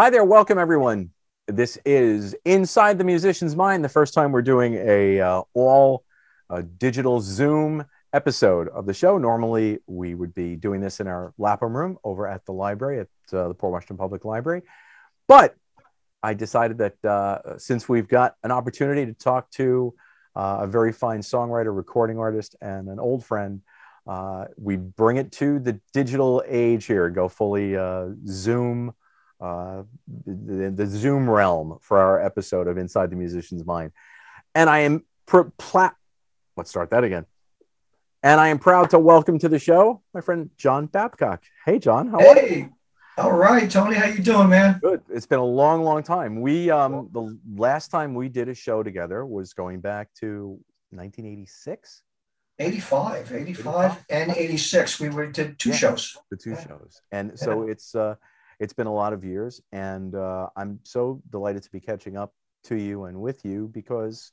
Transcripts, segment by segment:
Hi there, welcome everyone. This is Inside the Musician's Mind, the first time we're doing a uh, all uh, digital Zoom episode of the show. Normally, we would be doing this in our Lapham room over at the library at uh, the Port Washington Public Library, but I decided that uh, since we've got an opportunity to talk to uh, a very fine songwriter, recording artist, and an old friend, uh, we bring it to the digital age here, go fully Zoom uh, the, the, Zoom realm for our episode of Inside the Musician's Mind. And I am pr- pla- let's start that again. And I am proud to welcome to the show my friend John Babcock. Hey, John, how hey. are you? All right, Tony, how you doing, man? Good. It's been a long, long time. We um the last time we did a show together was going back to 1986. 85, 85, 85? and 86. We were did two yeah, shows. The two yeah. shows. And so yeah. it's uh it's been a lot of years, and uh, I'm so delighted to be catching up to you and with you because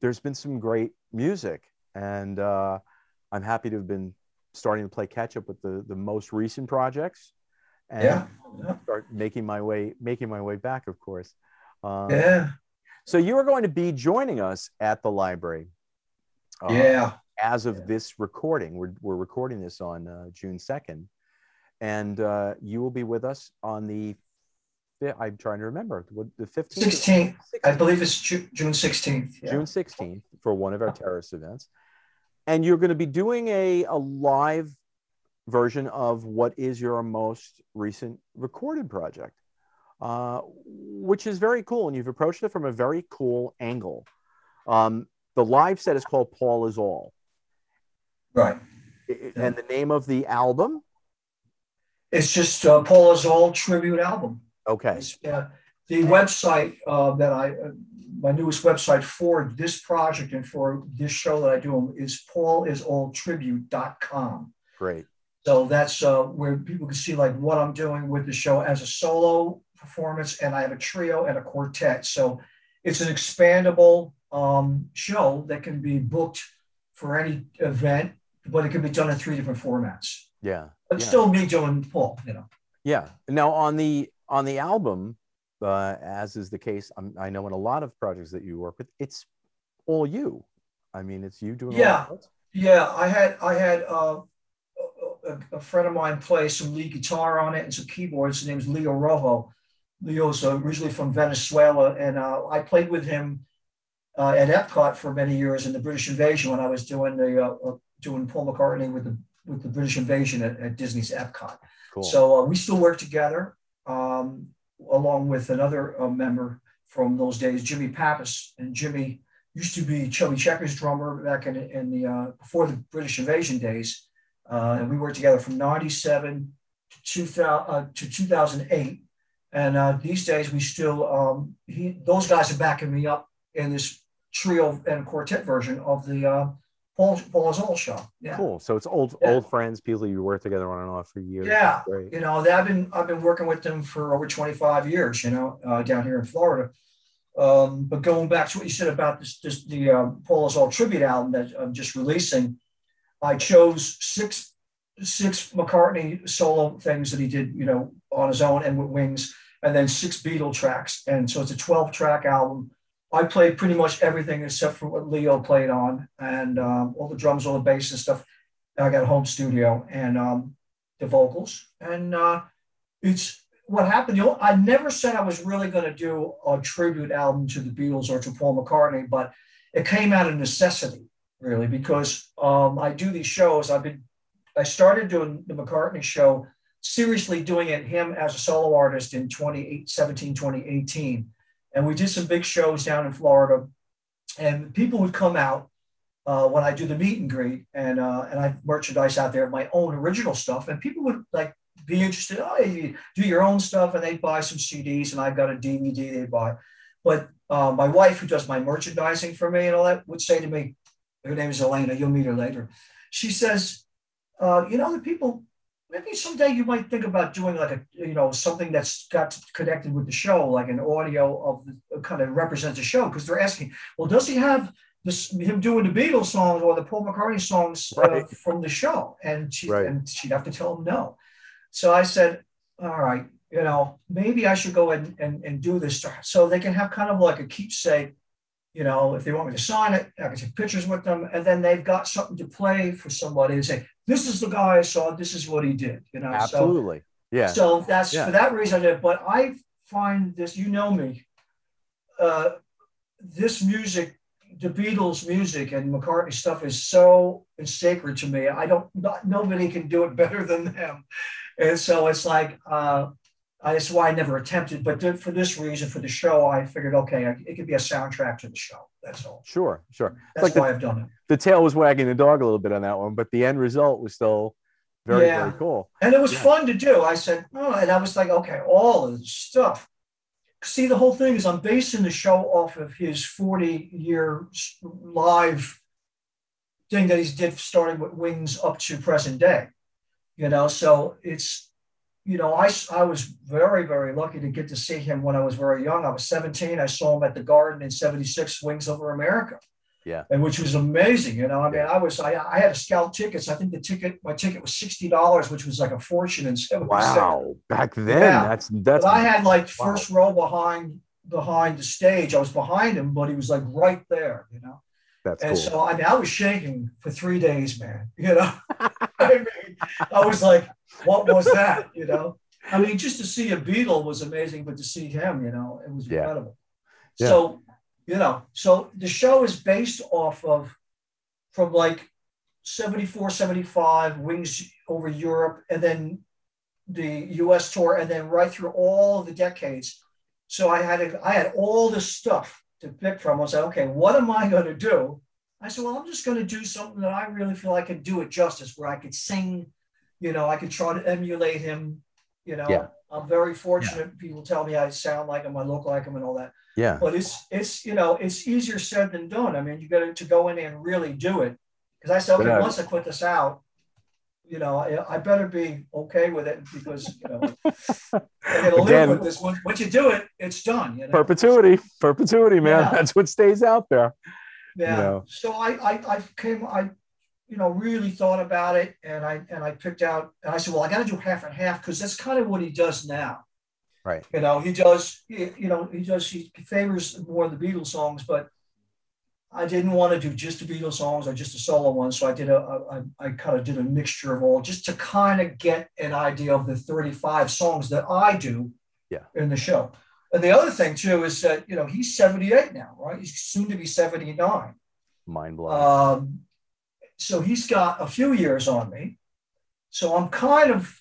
there's been some great music, and uh, I'm happy to have been starting to play catch up with the the most recent projects, and yeah, start making my way making my way back, of course. Um, yeah. So you are going to be joining us at the library. Uh, yeah. As of yeah. this recording, we're, we're recording this on uh, June 2nd and uh, you will be with us on the. I'm trying to remember the 15th. 16th, I believe it's June 16th. Yeah. June 16th for one of our terrorist events, and you're going to be doing a a live version of what is your most recent recorded project, uh, which is very cool, and you've approached it from a very cool angle. Um, the live set is called "Paul Is All." Right. And the name of the album it's just uh, Paul Is All tribute album. Okay. Uh, the website uh, that I, uh, my newest website for this project and for this show that I do is paulisalltribute.com. Great. So that's uh, where people can see like what I'm doing with the show as a solo performance, and I have a trio and a quartet. So it's an expandable um, show that can be booked for any event, but it can be done in three different formats. Yeah. But yeah. still me and Paul, you know. Yeah. Now on the on the album, uh, as is the case, I'm, i know in a lot of projects that you work with, it's all you. I mean, it's you doing. Yeah. Yeah. I had I had uh, a, a, friend of mine play some lead guitar on it and some keyboards. His name's Leo Rojo. Leo's uh, originally from Venezuela, and uh, I played with him uh, at Epcot for many years in the British Invasion when I was doing the uh, uh, doing Paul McCartney with the with the British invasion at, at Disney's Epcot. Cool. So uh, we still work together, um, along with another uh, member from those days, Jimmy Pappas. And Jimmy used to be Chubby Checker's drummer back in, in the uh, before the British invasion days. Uh, and we worked together from 97 to 2000, uh, to 2008. And uh, these days we still, um, he, those guys are backing me up in this trio and quartet version of the Paul, Paul is all show. Yeah. Cool. So it's old yeah. old friends, people you work together on and off for years. Yeah. You know, I've been I've been working with them for over 25 years, you know, uh, down here in Florida. Um, but going back to what you said about this, this the um, Paul is all tribute album that I'm just releasing, I chose six six McCartney solo things that he did, you know, on his own and with Wings, and then six Beatle tracks. And so it's a 12 track album I played pretty much everything except for what Leo played on, and um, all the drums, all the bass and stuff. I got a home studio and um, the vocals, and uh, it's what happened. You know, I never said I was really going to do a tribute album to the Beatles or to Paul McCartney, but it came out of necessity, really, because um, I do these shows. I've been, I started doing the McCartney show seriously doing it him as a solo artist in 2017, 2018 and we did some big shows down in Florida, and people would come out uh, when I do the meet and greet, and uh, and I merchandise out there my own original stuff, and people would like be interested. Oh, you do your own stuff, and they'd buy some CDs, and I've got a DVD they'd buy. But uh, my wife, who does my merchandising for me and all that, would say to me, her name is Elena. You'll meet her later. She says, uh, you know, the people maybe someday you might think about doing like a you know something that's got connected with the show like an audio of the, kind of represents the show because they're asking well does he have this him doing the beatles songs or the paul mccartney songs uh, from the show and she right. and she'd have to tell him no so i said all right you know, maybe I should go and, and, and do this so they can have kind of like a keepsake. You know, if they want me to sign it, I can take pictures with them, and then they've got something to play for somebody and say, "This is the guy I saw. This is what he did." You know, absolutely, so, yeah. So that's yeah. for that reason I did. But I find this, you know me, uh, this music, the Beatles music and McCartney stuff is so sacred to me. I don't, not, nobody can do it better than them. And so it's like, uh, Uh, that's why I never attempted. But for this reason, for the show, I figured, okay, it could be a soundtrack to the show. That's all. Sure, sure. That's like why the, I've done it. The tail was wagging the dog a little bit on that one, but the end result was still very, yeah. very cool. And it was yeah. fun to do. I said, oh, and I was like, okay, all of this stuff see, the whole thing is I'm basing the show off of his 40 year live thing that he's did starting with Wings up to present day. You know, so it's, you know, I, I was very, very lucky to get to see him when I was very young. I was 17. I saw him at the Garden in 76, Wings Over America. Yeah. And which was amazing. You know, I mean, I was, I, I had a scout tickets. I think the ticket, my ticket was $60, which was like a fortune in 76. Wow. Back then, yeah. that's, that's, but I had like wow. first row behind, behind the stage. I was behind him, but he was like right there, you know? That's and cool. so I mean, I was shaking for three days, man. You know, I mean, I was like, what was that? You know, I mean, just to see a Beatle was amazing, but to see him, you know, it was incredible. Yeah. So you know so the show is based off of from like 74 75 wings over europe and then the us tour and then right through all the decades so i had a, i had all this stuff to pick from i was okay what am i going to do i said well i'm just going to do something that i really feel i can do it justice where i could sing you know i could try to emulate him you know yeah. i'm very fortunate yeah. people tell me i sound like him i look like him and all that yeah. But it's it's you know it's easier said than done. I mean, you got to go in and really do it. Because I said, okay, once I put this out, you know, I, I, better be okay with it because you know I got to live with this. Once, once, you do it, it's done. You know? Perpetuity, perpetuity, man. Yeah. That's what stays out there. Yeah. You know. So I, I I came I you know really thought about it and I and I picked out and I said, well, I got to do half and half because that's kind of what he does now. Right. You know, he does, you know, he does, he favors more of the Beatles songs, but I didn't want to do just the Beatles songs or just a solo one. So I did a, a I kind of did a mixture of all just to kind of get an idea of the 35 songs that I do yeah. in the show. And the other thing too is that, you know, he's 78 now, right? He's soon to be 79. Mind blowing. Um, so he's got a few years on me. So I'm kind of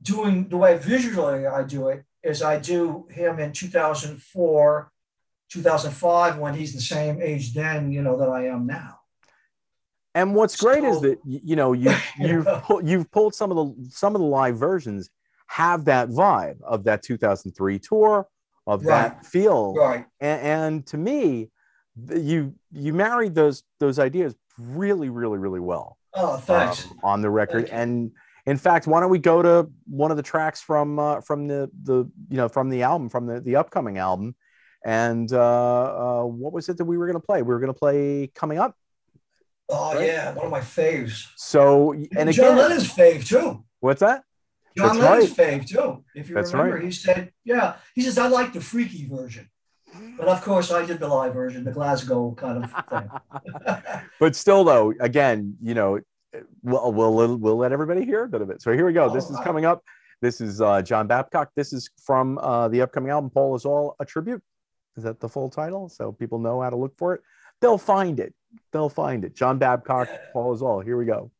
doing the way visually I do it is I do him in 2004, 2005, when he's the same age then, you know, that I am now. And what's great so, is that you know you you've pulled, you've pulled some of the some of the live versions have that vibe of that 2003 tour of right. that feel. Right. And, and, to me you you married those those ideas really really really well oh thanks. um, on the record. And in fact, why don't we go to one of the tracks from uh, from the the you know from the album from the the upcoming album, and uh, uh, what was it that we were going to play? We were going to play "Coming Up." Oh right? yeah, one of my faves. So and John again, Lennon's fave too. What's that? John That's Lennon's right. fave too. If you That's remember, right. he said, "Yeah." He says, "I like the freaky version." But of course, I did the live version, the Glasgow kind of thing. but still, though, again, you know, we'll, we'll, we'll let everybody hear a bit of it. So here we go. this is coming up. This is uh, John Babcock. This is from uh, the upcoming album, Paul is All a Tribute. Is that the full title? So people know how to look for it. They'll find it. They'll find it. John Babcock, Paul is All. Here we go.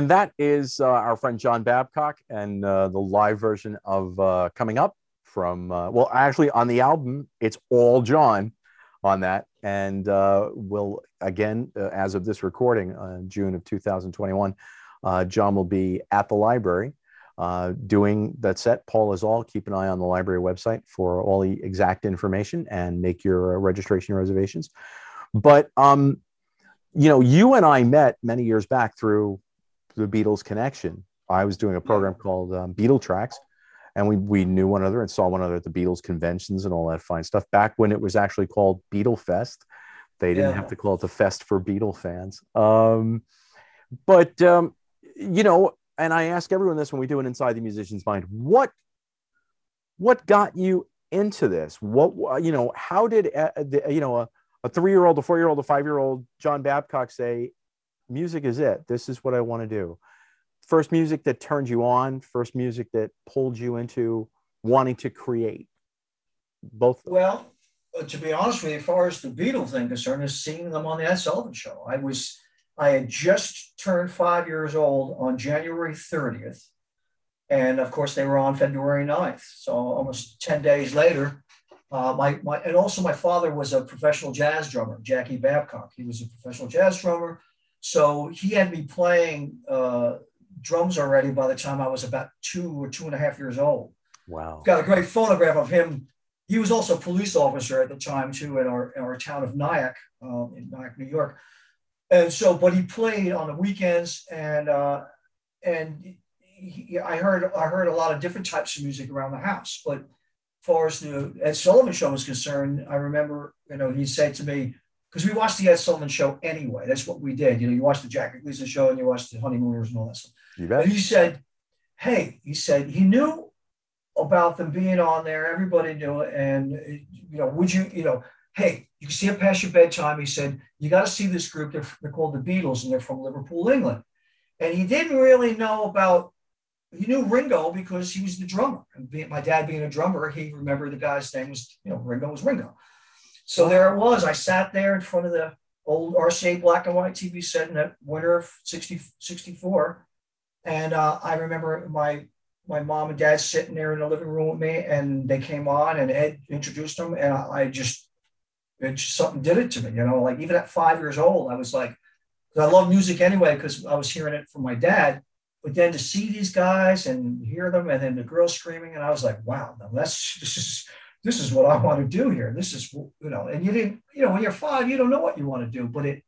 And that is uh, our friend John Babcock and uh, the live version of uh, Coming Up from, uh, well, actually on the album, it's all John on that. And uh, will, again, uh, as of this recording, June of 2021, John will be at the library doing that set. Paul is all. Keep an eye on the library website for all the exact information and make your registration reservations. But, um, you know, you and I met many years back through the Beatles connection. I was doing a program called um, Beatle Tracks, and we we knew one another and saw one another at the Beatles conventions and all that fine stuff. Back when it was actually called Beatle Fest, they didn't yeah. have to call it the Fest for Beatle fans. Um, but um, you know, and I ask everyone this when we do an Inside the Musician's Mind: what what got you into this? What you know? How did uh, the, you know a, a three year old, a four year old, a five year old John Babcock say, music is it. This is what I want to do. First music that turned you on, first music that pulled you into wanting to create. Both. Well, uh, to be honest with you, as far as the Beatles thing concerned, is seeing them on the Ed Sullivan Show. I was, I had just turned five years old on January 30th. And of course, they were on February 9th. So almost 10 days later, uh, my, my, and also my father was a professional jazz drummer, Jackie Babcock. He was a professional jazz drummer. So he had me playing uh, drums already by the time I was about two or two and a half years old. Wow. Got a great photograph of him. He was also a police officer at the time, too, in our, in our town of Nyack, uh, in Nyack, New York. And so, but he played on the weekends, and uh, and he, I heard I heard a lot of different types of music around the house. But as far as the Ed Sullivan Show was concerned, I remember you know he said to me, because we watched the Ed Sullivan show anyway. That's what we did. You know, you watched the Jackie Gleason show and you watched the Honeymooners and all that stuff. You bet. And he said, "Hey," he said, he knew about them being on there. Everybody knew it, and you know, would you, you know, hey, you can see it past your bedtime. He said, you got to see this group. They're, they're called the Beatles, and they're from Liverpool, England. And he didn't really know about. He knew Ringo because he was the drummer. And being, my dad being a drummer, he remembered the guy's name was, you know, Ringo was Ringo. So there it was. I sat there in front of the old RCA black and white TV set in that winter of 60, 64. And uh, I remember my my mom and dad sitting there in the living room with me, and they came on, and Ed introduced them, and I, I just, it just something did it to me, you know. Like even at five years old, I was like, I love music anyway because I was hearing it from my dad. But then to see these guys and hear them, and then the girls screaming, and I was like, wow, that's this is this is what I want to do here. This is, you know, and you didn't, you know, when you're five, you don't know what you want to do, but it,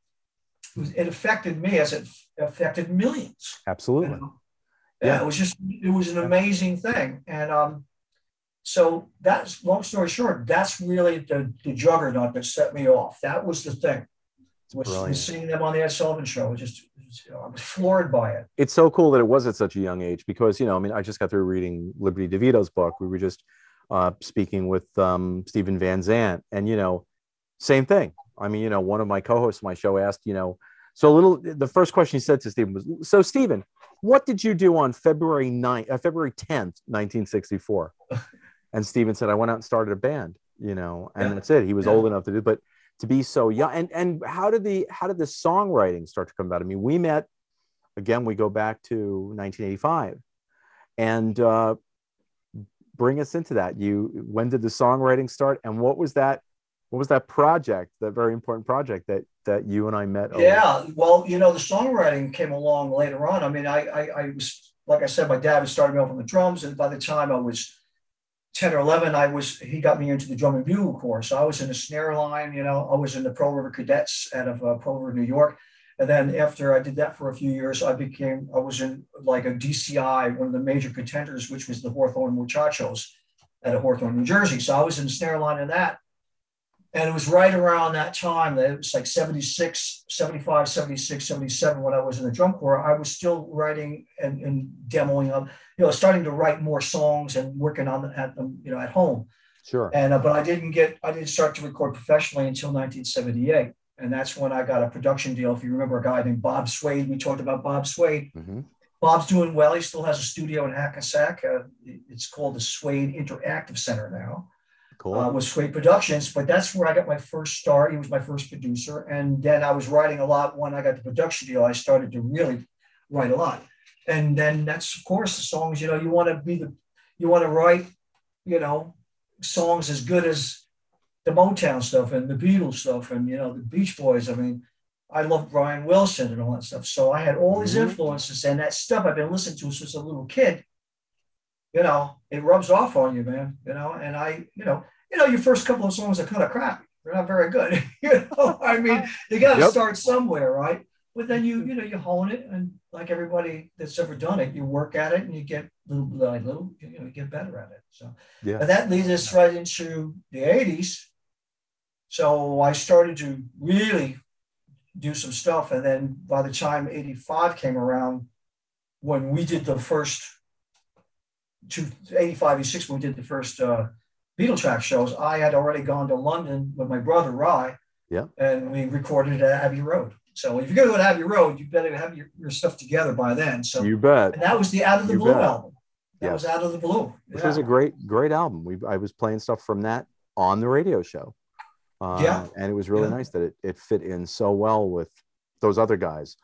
it affected me as it affected millions. Absolutely. You know? yeah. yeah. It was just, it was an amazing thing. And, um, so that's long story short, that's really the, the juggernaut that set me off. That was the thing. Was, was seeing them on the Ed Sullivan show. Was just, you know, I was floored by it. It's so cool that it was at such a young age because, you know, I mean, I just got through reading Liberty DeVito's book. We were just, uh, speaking with um, Steven Van Zandt, and you know, same thing. I mean, you know, one of my co-hosts of my show asked, you know, so a little. The first question he said to Stephen was, "So, Stephen, what did you do on February 9th, uh, February 10th, 1964?" and Stephen said, "I went out and started a band." You know, and yeah. that's it. He was yeah. old enough to do, but to be so young. And and how did the how did the songwriting start to come about? I mean, we met again. We go back to 1985, and uh, bring us into that. You when did the songwriting start, and what was that? What was that project? That very important project that that you and I met. Over? Yeah, well, you know, the songwriting came along later on. I mean, I, I, I was like I said, my dad was starting me off on the drums, and by the time I was 10 or 11, I was, he got me into the drum and bugle corps. I was in the snare line, you know, I was in the Pearl River Cadets out of uh, Pearl River, New York. And then after I did that for a few years, I became, I was in like a DCI, one of the major contenders, which was the Hawthorne Muchachos at Hawthorne, New Jersey. So I was in the snare line in that. And it was right around that time that it was like 76, 75, 76, 77 when I was in the drum corps. I was still writing and, and demoing them, you know, starting to write more songs and working on them at them, you know, at home. Sure. And, uh, but I didn't get, I didn't start to record professionally until 1978 and that's when I got a production deal. If you remember a guy named Bob Swade, we talked about Bob Swade. Mm-hmm. Bob's doing well. He still has a studio in Hackensack. Uh, it's called the Swade Interactive Center now. Cool. Uh, with Swade Productions, but that's where I got my first start. He was my first producer, and then I was writing a lot. When I got the production deal, I started to really write a lot. And then that's of course the songs, you know, you want to be the you want to write, you know, songs as good as the Motown stuff and the Beatles stuff and you know the Beach Boys. I mean, I love Brian Wilson and all that stuff. So I had all these Mhm. influences and that stuff I've been listening to since a little kid. You know, it rubs off on you, man. You know, and I, you know, you know, your first couple of songs are kind of crappy. They're not very good. you know, I mean, you got to Yep. start somewhere, right? But then you, you know, you hone it, and like everybody that's ever done it, you work at it, and you get little by little, you know, you get better at it. So, Yeah. and that leads us right into the '80s. So I started to really do some stuff, and then by the time '85 came around, when we did the first two 85, 86, when we did the first uh, Beatle track shows, I had already gone to London with my brother Rye. Yeah. And we recorded at Abbey Road. So if you're going to Abbey Road, you better have your, your stuff together by then. So You bet. and that was the Out of the You Blue bet. album. That Yes. was Out of the Blue. Which was a great, great album. We I was playing stuff from that on the radio show. Uh, Yeah. And it was really Yeah. nice that it, it fit in so well with those other guys.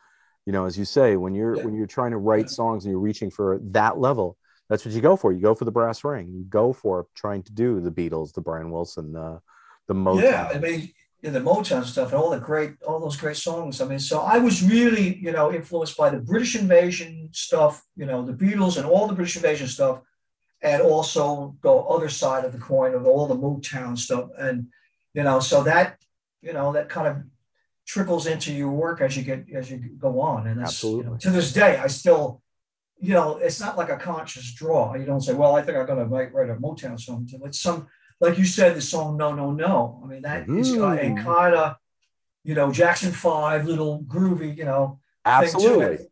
You know, as you say, when you're Yeah. when you're trying to write songs and you're reaching for that level, that's what you go for. You go for the brass ring. You go for trying to do the Beatles, the Brian Wilson, the the Motown. Yeah, I mean, yeah, the Motown stuff and all the great, all those great songs. I mean, so I was really, you know, influenced by the British invasion stuff, you know, the Beatles and all the British invasion stuff, and also the other side of the coin of all the Motown stuff. And, you know, so that, you know, that kind of trickles into your work as you get, as you go on. And that's, you know, to this day, I still, you know, it's not like a conscious draw. You don't say, well, I think I'm going to write, write a Motown song. It's some, like you said, the song "No No No." I mean, that is a kind of, you know, Jackson Five, little groovy, you know, Absolutely. thing to it,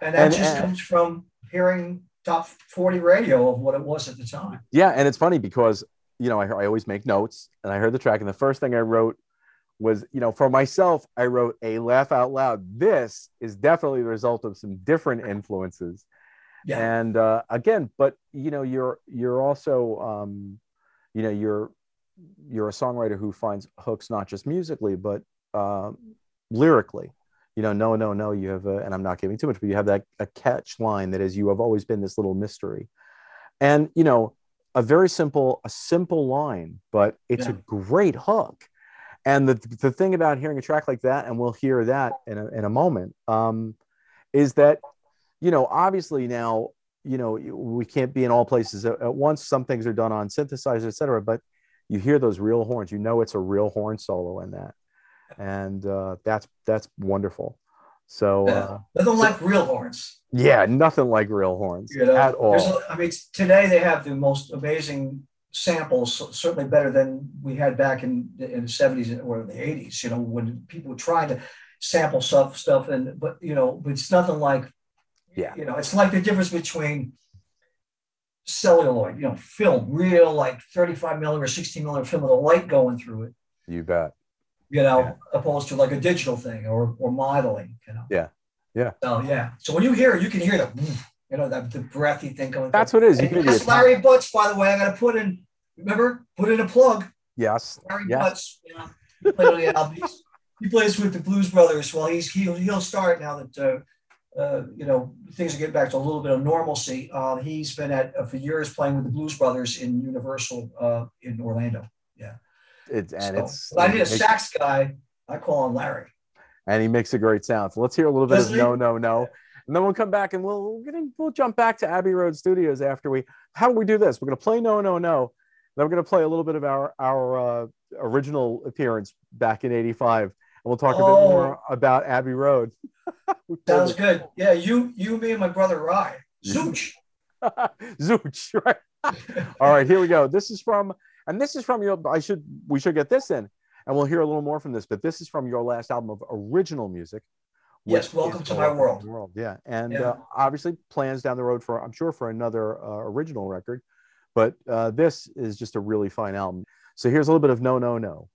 and that And- just and- comes from hearing top forty radio of what it was at the time. Yeah, and it's funny because you know I, I always make notes, and I heard the track, and the first thing I wrote was you know for myself I wrote a laugh out loud. This is definitely the result of some different influences, Yeah, and uh, again, but you know you're you're also um, you know you're you're a songwriter who finds hooks not just musically but uh, lyrically. You know, no, no, no. You have, a, and I'm not giving too much, but you have that a catch line that is, "You have always been this little mystery," and you know, a very simple, a simple line, but it's a great hook. And the the thing about hearing a track like that, and we'll hear that in a, in a moment, um, is that you know, obviously now, you know, we can't be in all places at, at once. Some things are done on synthesizers, etc but you hear those real horns. You know, it's a real horn solo in that, and uh, that's that's wonderful. So uh, nothing like real horns. yeah, nothing like real horns You know, at all. I mean, today they have the most amazing samples, certainly better than we had back in the, in the 70s or the 80s. You know, when people were trying to sample stuff, stuff, and but you know, but it's nothing like Yeah. you know, it's like the difference between celluloid, you know, film, real like 35 millimeter, 16 millimeter film with a light going through it, You bet. You know, Yeah. opposed to like a digital thing or or modeling, you know. Yeah. Yeah. So yeah. So when you hear it, you can hear the you know, that the breathy thing going That's through. what it is. You And be Larry Butts, by the way, I got to put in. Remember, put in a plug. Yes. Larry Yes. Butts, you know, he played the album. He plays with the Blues Brothers. Well, he's he'll he'll start now that uh, uh, you know things are getting back to a little bit of normalcy. Uh, he's been at uh, for years playing with the Blues Brothers in Universal uh, in Orlando. It's and So, it's I need a sax guy. I call him Larry. and he makes a great sound. So let's hear a little bit Doesn't of he? no, no, no, and then we'll come back and we'll we're gonna we'll jump back to Abbey Road Studios after we. How do we do this? We're gonna play no, no, no. Then we're gonna play a little bit of our our uh, original appearance back in '85, and we'll talk a bit Oh. more about Abbey Road. Sounds good. Yeah, you you me and my brother Rye. Zooch. Zooch, right? All right, here we go. This is from, and this is from your. I should, we should get this in, and we'll hear a little more from this. But this is from your last album of original music. Yes, Welcome to My World. World, yeah, and Yeah. Uh, obviously plans down the road for, I'm sure, for another uh, original record. But uh, this is just a really fine album. So here's a little bit of No, No, No.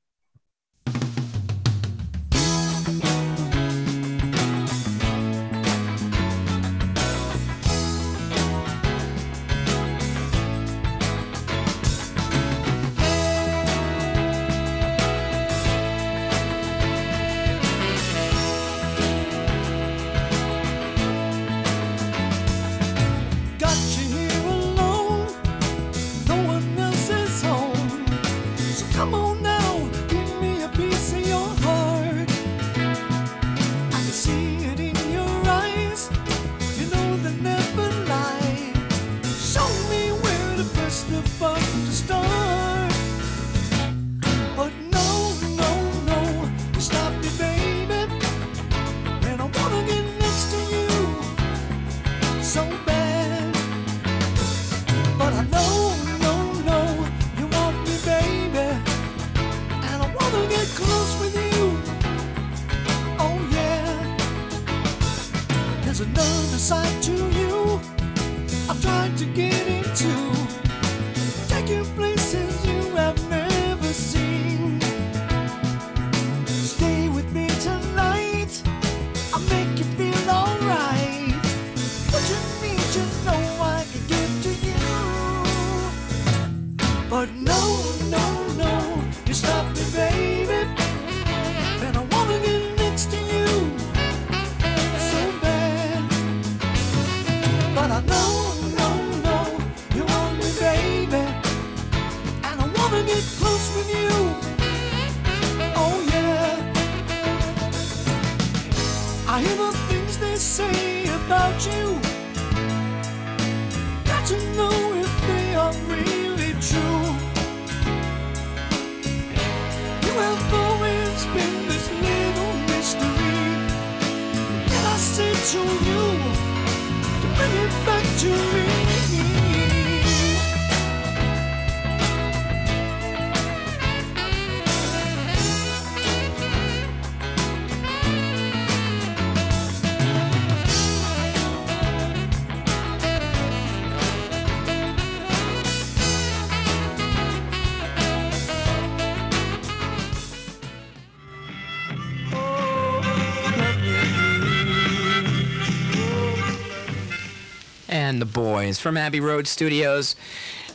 From Abbey Road Studios.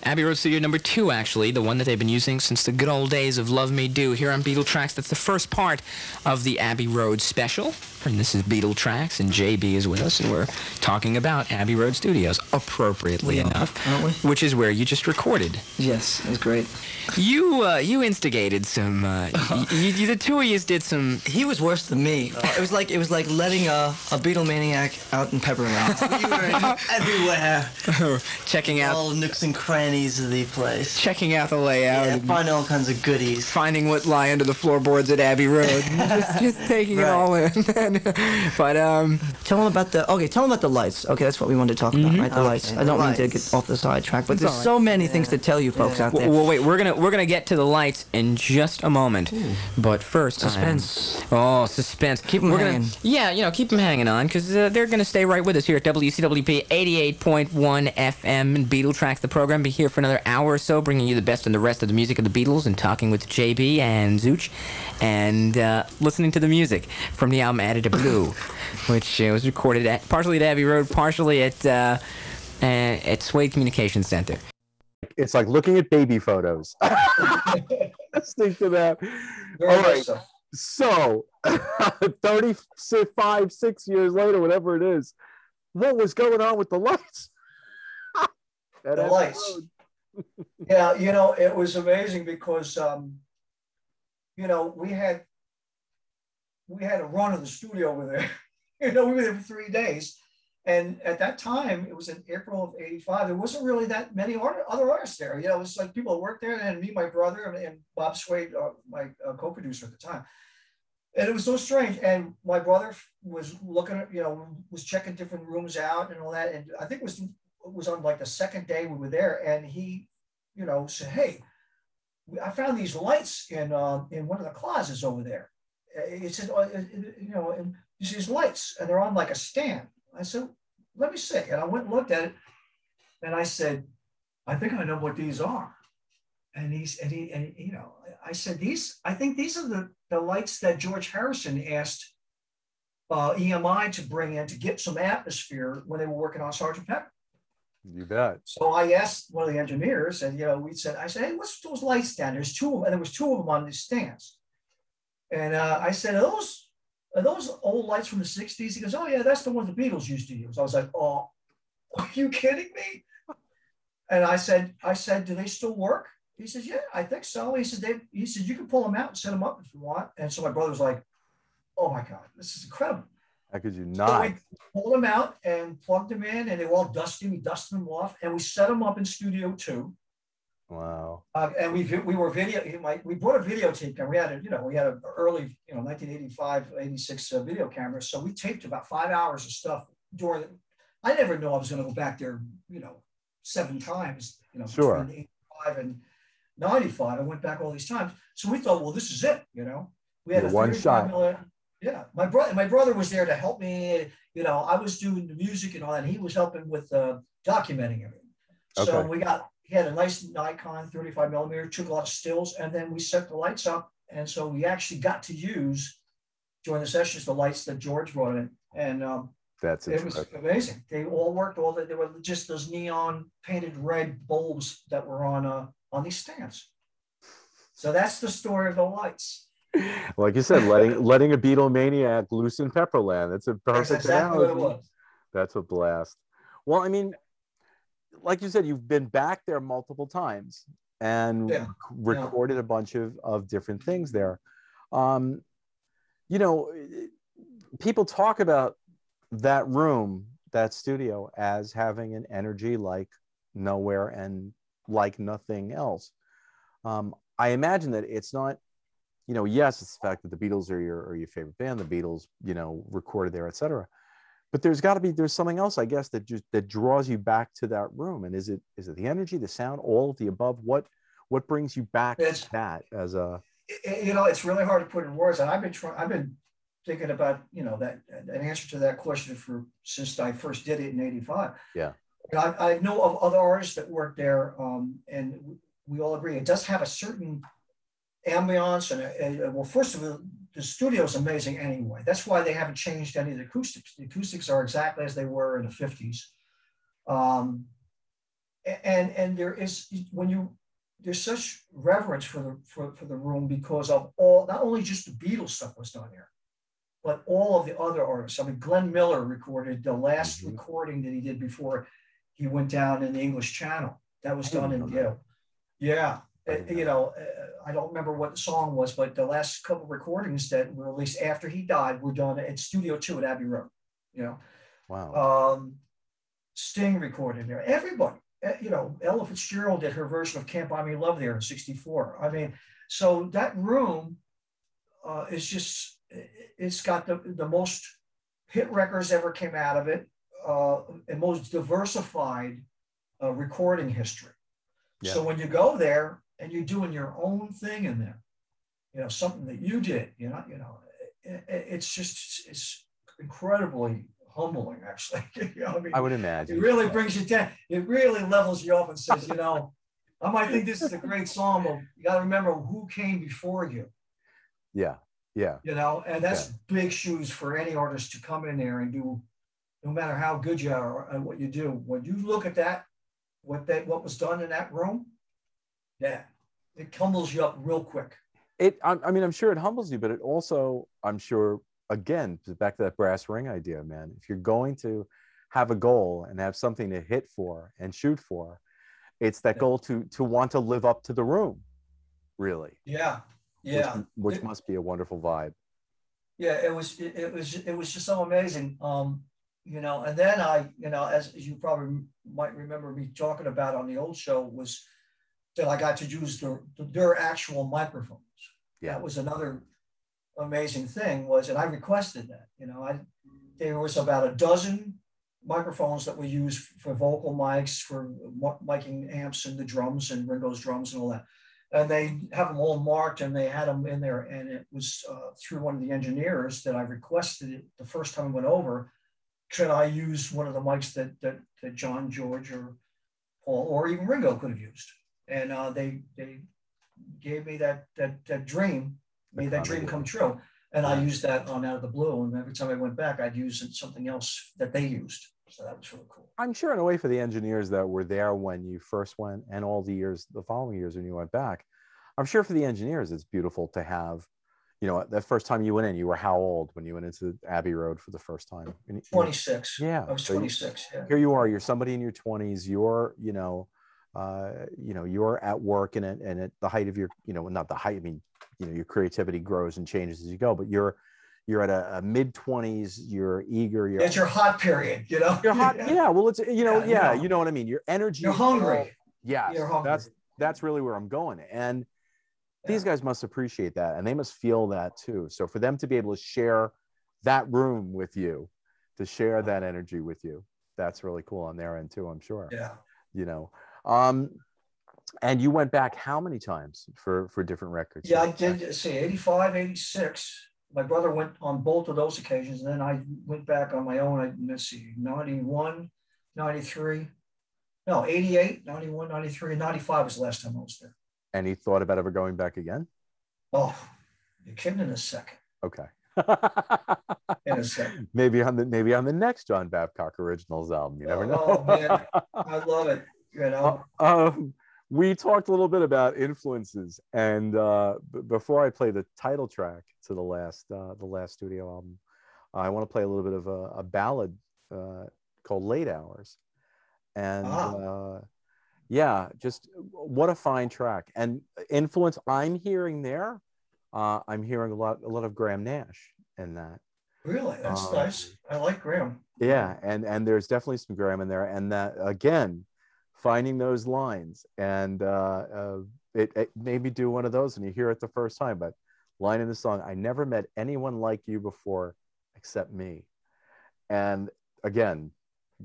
Abbey Road Studio number two, actually, the one that they've been using since the good old days of Love Me Do. Here on Beatle Tracks, that's the first part of the Abbey Road special. And this is Beatle Tracks, and JB is with us, and we're talking about Abbey Road Studios, appropriately are, enough, aren't we? which is where you just recorded. Yes, it was great. You uh, you instigated some. Uh, y- you, you, the two of you did some. He was worse than me. It was like it was like letting a, a Beatle maniac out in Pepperland. we were everywhere, checking out all nooks and crannies of the place. checking out the layout. Yeah, finding all kinds of goodies. finding what lie under the floorboards at Abbey Road, just, just taking it all in. but um, Tell them about the okay. Tell him about the lights. Okay, that's what we wanted to talk about, right? The Okay, lights. I don't mean to get off the sidetrack, but It's there's all right. so many things to tell you folks out there. well, wait, we're gonna we're gonna get to the lights in just a moment. But first, I'm- Suspense. oh, suspense. Keep 'em we're hanging. Gonna, yeah, you know, keep them hanging on because uh, they're gonna stay right with us here at WCWP 88.1 FM and Beatle Tracks. The program be here for another hour or so, bringing you the best and the rest of the music of the Beatles and talking with JB and Zooch, and uh, listening to the music from the album Out of the Blue, which uh, was recorded at partially at Abbey Road, partially at uh, uh, at Swade Communication Center. It's like looking at baby photos. Listening to that. Very All much right. so. So, 35, six years later, whatever it is, what was going on with the lights? The Abbey lights. Road. Yeah, you know, it was amazing because, um, you know, we had we had a run in the studio over there. you know, we were there for three days, and at that time, it was in April of '85. There wasn't really that many other artists there. You know, it was like people that worked there, and me, my brother, and, and Bob Swade, uh, my uh, co-producer at the time. And it was so strange. And my brother was looking at, you know, was checking different rooms out and all that. And I think it was it was on like the second day we were there, and he you know, said, "Hey, I found these lights in um, in one of the closets over there." He said, "You know, and these these lights, and they're on like a stand." I said, "Let me see." And I went and looked at it, and I said, "I think I know what these are." And he's and he and you know, I said, "These, I think these are the the lights that George Harrison asked." Uh, EMI to bring in to get some atmosphere when they were working on Sergeant Pepper. You bet. So I asked one of the engineers, and you know, we said, I said, hey, what's those lights down? There's two of them, and there was two of them on these stands. And uh, I said, are those are those old lights from the '60s? He goes, oh yeah, that's the ones the Beatles used to use. I was like, oh, are you kidding me? And I said, I said, do they still work? He says, yeah, I think so. He said, they, he said, you can pull them out and set them up if you want. And so my brother was like, oh my God, this is incredible. How could you So not? we pulled them out and plugged them in, and they were all dusty. We dusted them off, and we set them up in Studio Two. Wow. Uh, and we we were video. My, we bought a videotape and We had a you know we had an early you know 1985 86 uh, video camera. So we taped about five hours of stuff during. I never knew I was going to go back there. You know, seven times. You know, Sure. between 85 and 95. I went back all these times. So we thought, well, this is it. You know, we had a one shot. Yeah, my brother, my brother was there to help me. You know, I was doing the music and all that. And he was helping with uh, documenting everything. Okay. So we got he had a nice Nikon 35 millimeter, took a lot of stills, and then we set the lights up. And so we actually got to use during the sessions the lights that George brought in, and um, That's it It was amazing. They all worked. All that they were just those neon painted red bulbs that were on uh, on these stands. So that's the story of the lights. Like you said, letting letting a Beatle maniac loose in Pepperland. That's a That's perfect exactly what it analogy. was. That's a blast. Well, I mean, like you said, you've been back there multiple times and Yeah, recorded a bunch of, of different things there. Um, you know, people talk about that room, that studio, as having an energy like nowhere and like nothing else. Um, I imagine that it's not, you know, yes, it's the fact that the Beatles are your, are your favorite band, the Beatles, you know, recorded there, et cetera but there's got to be there's something else i guess that just that draws you back to that room and is it is it the energy the sound all of the above what what brings you back It's- to that as a you know, it's really hard to put in words. And I've been trying, I've been thinking about, you know, that an answer to that question for since I first did it in 85. Yeah. I, I know of other artists that work there, um, and we all agree it does have a certain ambiance. And, a, a- well, first of all, the studio is amazing anyway. That's why they haven't changed any of the acoustics. The acoustics are exactly as they were in the 50s. Um, and and there is when you there's such reverence for the for, for the room because of all not only just the Beatles stuff was done here, but all of the other artists. I mean, Glenn Miller recorded the last Mhm. recording that he did before he went down in the English Channel. That was done in. Yale. Yeah, Uh, you know, uh, I don't remember what the song was, but the last couple of recordings that were released after he died were done at Studio Two at Abbey Road. You know, wow um, Sting recorded there. Everybody, uh, you know, Ella Fitzgerald did her version of "Can't Buy Me Love" there in '64. I mean, so that room uh, is just it's got the the most hit records ever came out of it, uh, and most diversified uh, recording history. Yeah. So when you go there and you're doing your own thing in there, you know, something that you did, you know, you know, it, it- it's just it's incredibly humbling, actually. you know, I mean, i would imagine it really brings you down. It really levels you up and says, you know, I might think this is a great song, but you got to remember who came before you, yeah yeah you know, and that's big shoes for any artist to come in there and do, no matter how good you are and what you do. When you look at that, what that what was done in that room, yeah, it humbles you up real quick. it I, I mean i'm sure it humbles you but it also i'm sure again back to that brass ring idea man if you're going to have a goal and have something to hit for and shoot for it's that Yeah. goal to to want to live up to the room really Yeah, which- yeah. which, It- must be a wonderful vibe yeah it was it, it was it was just so amazing um you know and then i you know as, as you probably might remember me talking about on the old show was that i got to use their, their actual microphones. Yeah. that was another amazing thing was and i requested that you know i there was about a dozen microphones that we use for vocal mics for mi- miking amps and the drums and ringo's drums and all that. And they have them all marked and they had them in there and it was uh, through one of the engineers that i requested it the first time i went over. Could i use one of the mics that that, that john george or paul or even ringo could have used and uh, they they gave me that that that dream made that dream come true. And i used that on out of the blue. And every time i went back i'd use something else that they used. So that was really cool. I'm sure in a way for the engineers that were there when you first went and all the years, the following years when you went back, I'm sure for the engineers it's beautiful to have, you know, that first time you went in, you were how old when you went into Abbey Road for the first time? 26 Yeah, i was so you- 26 yeah. Here you are, you're somebody in your 20s, you're, you know, uh, you know, you're at work and at, and at the height of your, you know, not the height, I mean, you know, your creativity grows and changes as you go, but you're, you're at a, a mid 20s, you're eager, you're, it's your hot period you know you're hot. Yeah. Well, it's, you know, Yeah, yeah, you know. you know what I mean? Your energy. you're hungry yeah You're hungry. That's, that's really where I'm going. And these guys must appreciate that and they must feel that too. So for them to be able to share that room with you, to share that energy with you, that's really cool on their end too, I'm sure. Yeah. You know. Um and you went back how many times for for different records? Yeah, I did see 85, 86. My brother went on both of those occasions. And then I went back on my own. I, let's see, 91, 93. No, 88, 91, 93, and 95 was the last time I was there. Any thought about ever going back again? Oh, you're kidding in a second. Okay. In a second. maybe on the maybe on the next John Babcock Originals album. You never know. Oh, man. I love it. You know, um, we talked a little bit about influences, and uh, b- before I play the title track to the last uh, the last studio album, I want to play a little bit of a, a ballad uh, called "Late Hours," and Ah. uh, yeah, just what a fine track and influence I'm hearing there. Uh, I'm hearing a lot a lot of Graham Nash in that. really, that's Um, nice. I like Graham. Yeah, and and there's definitely some Graham in there, and that again, finding those lines, and uh, uh, it, it made me do one of those, and you hear it the first time, but line in the song, "I never met anyone like you before, except me," and again,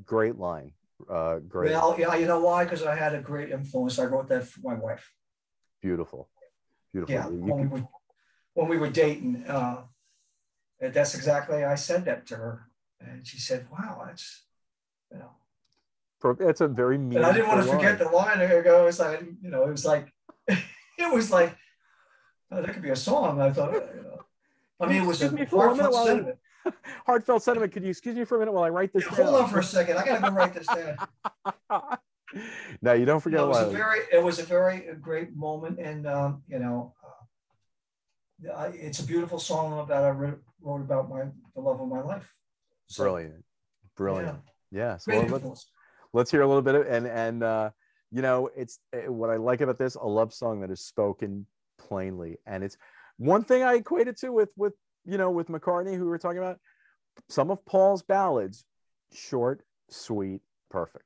great line, uh, great, Well, yeah, you know why? Because I had a great influence. I wrote that for my wife. beautiful, beautiful. Yeah, when we were when we were dating, uh, that's exactly I said that to her, and she said, "Wow, that's you know." It's a very mean. And I didn't want to line. forget the line. I go, it's like you know, it was like it was like oh, that could be a song. I thought, you know, I mean, it was a Excuse me for a minute heartfelt while I- sentiment. Heartfelt sentiment. Could you excuse me for a minute while I write this Yeah, down? hold on for a second. I gotta go write this down. no, you don't forget. it was a very it was a very great moment and um, you know uh, it's a beautiful song that i wrote, wrote about my the love of my life So, brilliant, brilliant. Yes. Well, let's. Let's hear a little bit of and and uh, you know it's uh, what I like about this a love song that is spoken plainly and it's one thing I equate it to with with you know with McCartney who we were talking about some of Paul's ballads short sweet perfect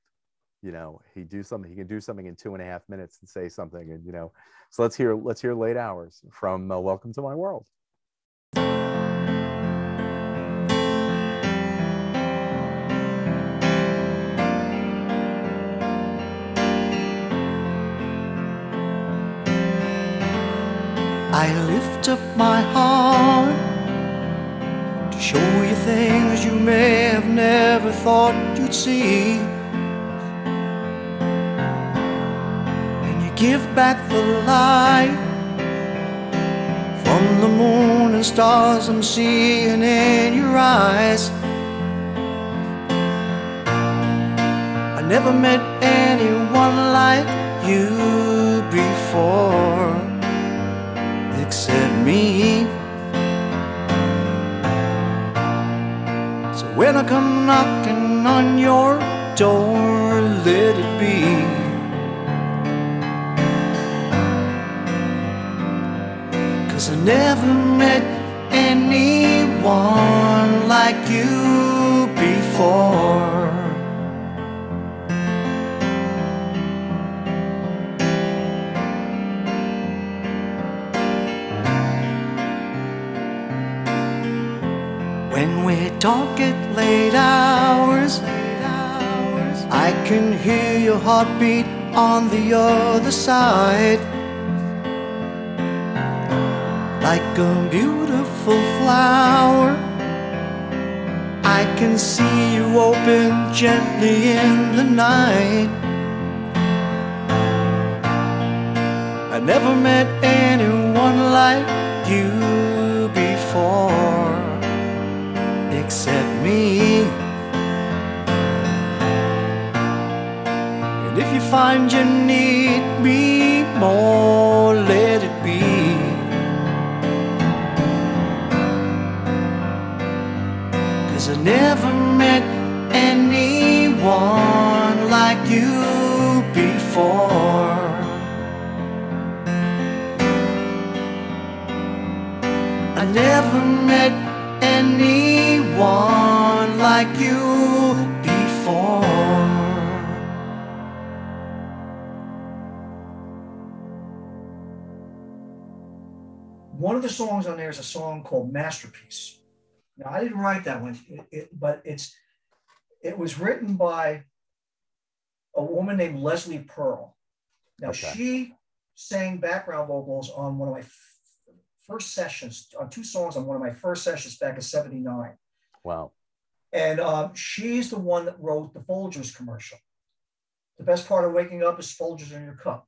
you know he do something he can do something in two and a half minutes and say something and you know so let's hear let's hear late hours from uh, Welcome to My World. Lift up my heart to show you things you may have never thought you'd see. And you give back the light from the moon and stars I'm seeing in your eyes. I never met anyone like you before me. So when I come knocking on your door, let it be. Cause I never met anyone like you before. Talk at late hours, I can hear your heartbeat on the other side. Like a beautiful flower, I can see you open gently in the night. I never met anyone like you before except me. And if you find you need me more, let it be. Cause I never met anyone like you before. I never met one like you before. One of the songs on there is a song called Masterpiece. Now, I didn't write that one, it, it, but it's it was written by a woman named Leslie Pearl. Now, okay. she sang background vocals on one of my first sessions, on two songs on one of my first sessions back in 79. Wow. And um, she's the one that wrote the Folgers commercial. The best part of waking up is Folgers in your cup.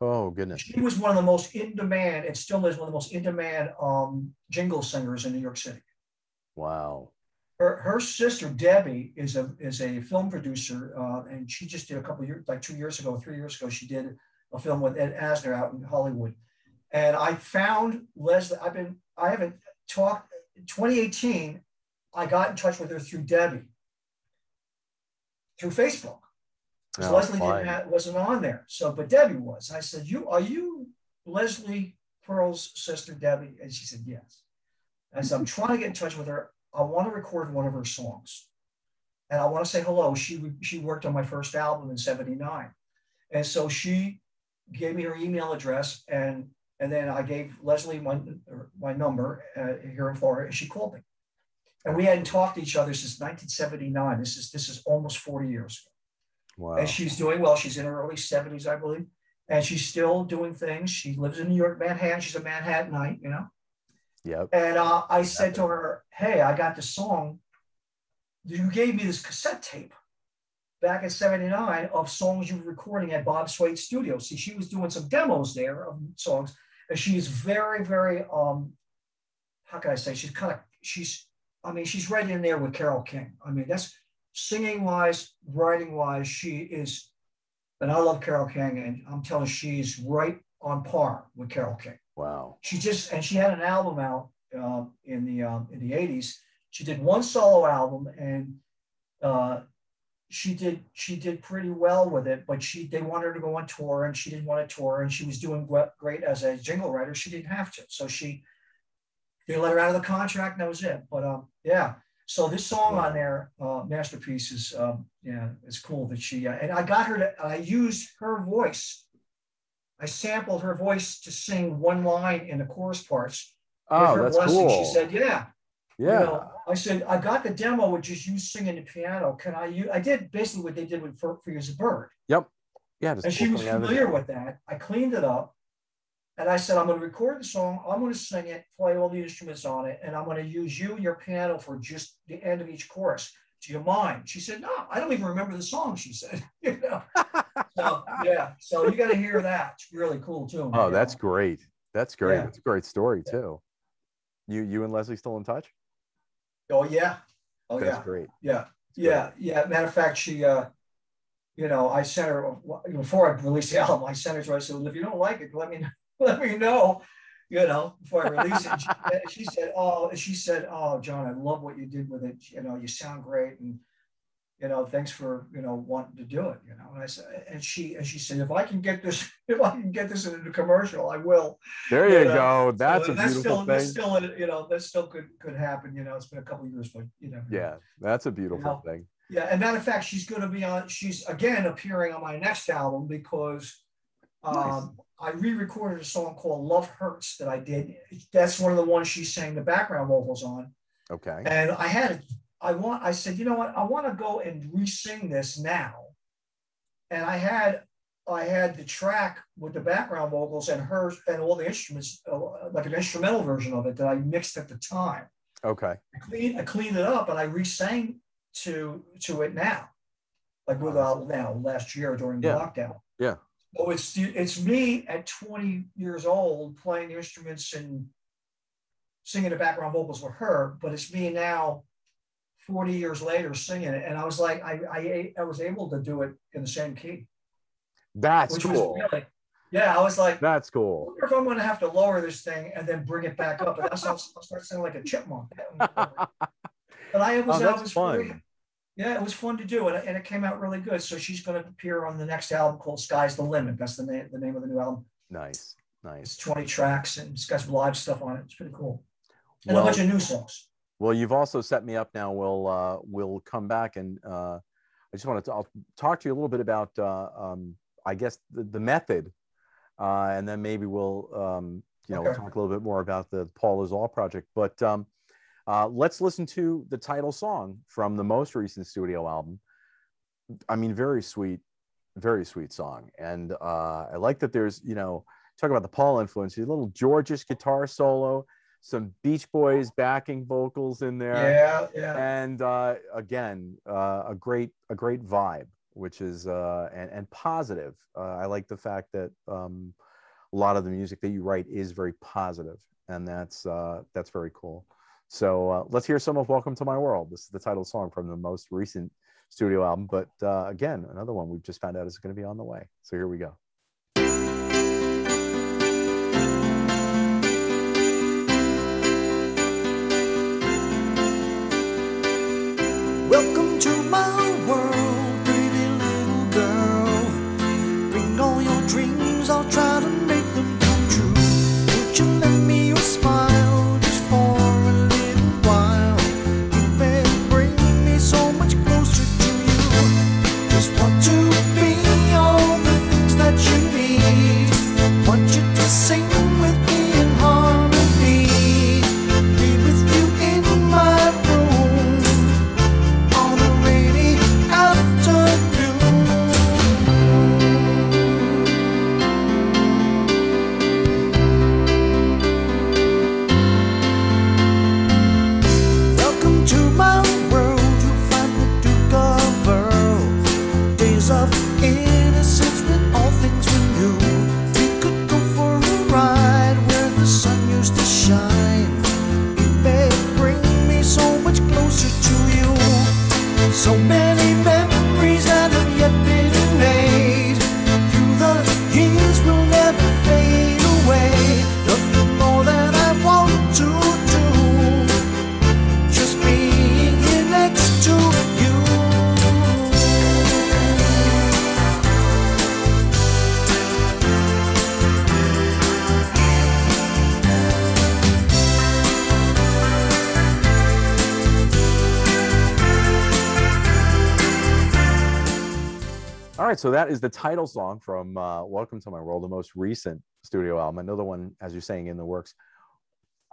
Oh goodness. She was one of the most in demand, and still is one of the most in demand um, jingle singers in New York City. Wow. Her, her sister Debbie is a is a film producer, uh, and she just did a couple of years, like two years ago, three years ago, she did a film with Ed Asner out in Hollywood. And I found Leslie. I've been I haven't talked. 2018, I got in touch with her through Debbie through Facebook. Because Oh, Leslie didn't have, wasn't on there. So, but Debbie was. I said, "You are you Leslie Pearl's sister, Debbie?" And she said, "Yes." And so "I'm trying to get in touch with her. I want to record one of her songs, and I want to say hello." She she worked on my first album in '79, and so she gave me her email address, and and then I gave Leslie my my number uh, here in Florida, and she called me. And we hadn't talked to each other since 1979. This is this is almost 40 years ago Wow. and she's doing well. She's in her early 70s, I believe, and she's still doing things. She lives in New York, Manhattan. She's a Manhattanite, you know. Yep. And uh, I said to her, "Hey, I got this song. You gave me this cassette tape back in '79 of songs you were recording at Bob Swade Studio. See, she was doing some demos there of songs, and she's very, very um, how can I say? She's kind of she's. I mean, she's right in there with Carole King. I mean, that's singing wise, writing wise, she is, and I love Carole King, and I'm telling you, she's right on par with Carole King. Wow. She just and she had an album out um, in the um, in the 80s. She did one solo album, and uh, she did she did pretty well with it. But she they wanted her to go on tour, and she didn't want to tour, and she was doing great as a jingle writer. She didn't have to, so she they let her out of the contract, and that was it. But um, yeah. So this song on there, uh, masterpiece, is um, yeah, it's cool that she uh, and I got her to. I used her voice. I sampled her voice to sing one line in the chorus parts. Oh, her that's blessing, cool. She said, "Yeah." yeah. You know, I said, "I got the demo with just you singing the piano. Can I use?" I did basically what they did with "For, for You as a Bird," Yep. yeah. And she was something out of the- familiar with that. I cleaned it up, and I said, "I'm going to record the song. I'm going to sing it, play all the instruments on it, and I'm going to use you and your piano for just the end of each chorus. Do you mind?" She said, "No, I don't even remember the song." She said, "You know." so yeah, so you got to hear that. It's really cool too. Oh, that's know. great. That's great. Yeah. That's a great story too. You you and Leslie still in touch? Oh yeah. Oh yeah. That's yeah. great. Yeah, yeah, yeah. Matter of fact, she, uh, you know, I sent her before I released the album. I sent her to her. I said, well, if you don't like it, let me let me know. You know, before I release it. She, she said, oh, she said, oh, John, I love what you did with it. You know, you sound great, and you know, thanks for you know wanting to do it. You know, and I said, and she and she said, if I can get this, if I can get this into the commercial, I will. There you You know, go. That's So a that's beautiful still, That's still, you know, that still could could happen. You know, it's been a couple of years, but you know. Yeah, that's a beautiful know, thing. Yeah, and matter of fact, she's going to be on. She's again appearing on my next album because um, I re-recorded a song called "Love Hurts" that I did. That's one of the ones she sang the background vocals on, Okay. and I had. I want. I said, you know what? I want to go and re-sing this now, and I had. I had the track with the background vocals and her and all the instruments, uh, like an instrumental version of it that I mixed at the time. Okay. I cleaned, I cleaned it up and I re-sang to to it now, like with uh, now last year during the Yeah. lockdown. Yeah. So it's it's me at 20 years old playing the instruments and singing the background vocals with her, but it's me now, 40 years later singing it, and I was like, I I, I was able to do it in the same key, That's cool. really, yeah, I was like. That's I cool. wonder if I'm going to have to lower this thing and then bring it back up, and that's how I'll start sounding like a chipmunk. But I was, Oh, I was fun. really- yeah, it was fun to do, and it, and it came out really good. So she's going to appear on the next album called "Sky's the Limit." That's the name, the name of the new album. Nice. Nice. It's 20 tracks and it's got some live stuff on it. It's pretty cool, and Well, a bunch of new songs. well, you've also set me up now. We'll uh, we'll come back and uh, I just want to I'll talk to you a little bit about uh, um, I guess the, the method, uh, and then maybe we'll um, you know, we'll talk a little bit more about the Paul is All project. But um, uh, let's listen to the title song from the most recent studio album. I mean, very sweet, very sweet song. And uh, I like that there's, you know, talk about the Paul influence, a little Georgish guitar solo, some Beach Boys backing vocals in there Yeah, yeah. and uh, again uh, a great a great vibe which is uh, and, and positive uh, i like the fact that um, a lot of the music that you write is very positive and that's uh, that's very cool so uh, let's hear some of welcome to my world. This is the title song from the most recent studio album but uh, again another one we've just found out is going to be on the way. So here we go that is the title song from uh, Welcome to My World, the most recent studio album. Another one, as you're saying, in the works.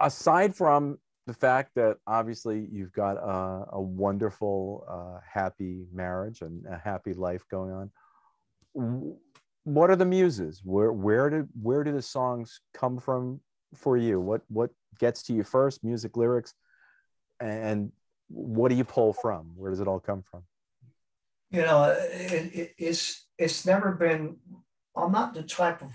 Aside from the fact that obviously you've got a, a wonderful, uh, happy marriage and a happy life going on, what are the muses? Where where do where do the songs come from for you? What what gets to you first? Music, lyrics, and what do you pull from? Where does it all come from? you know, it, it, it's it's never been. I'm not the type of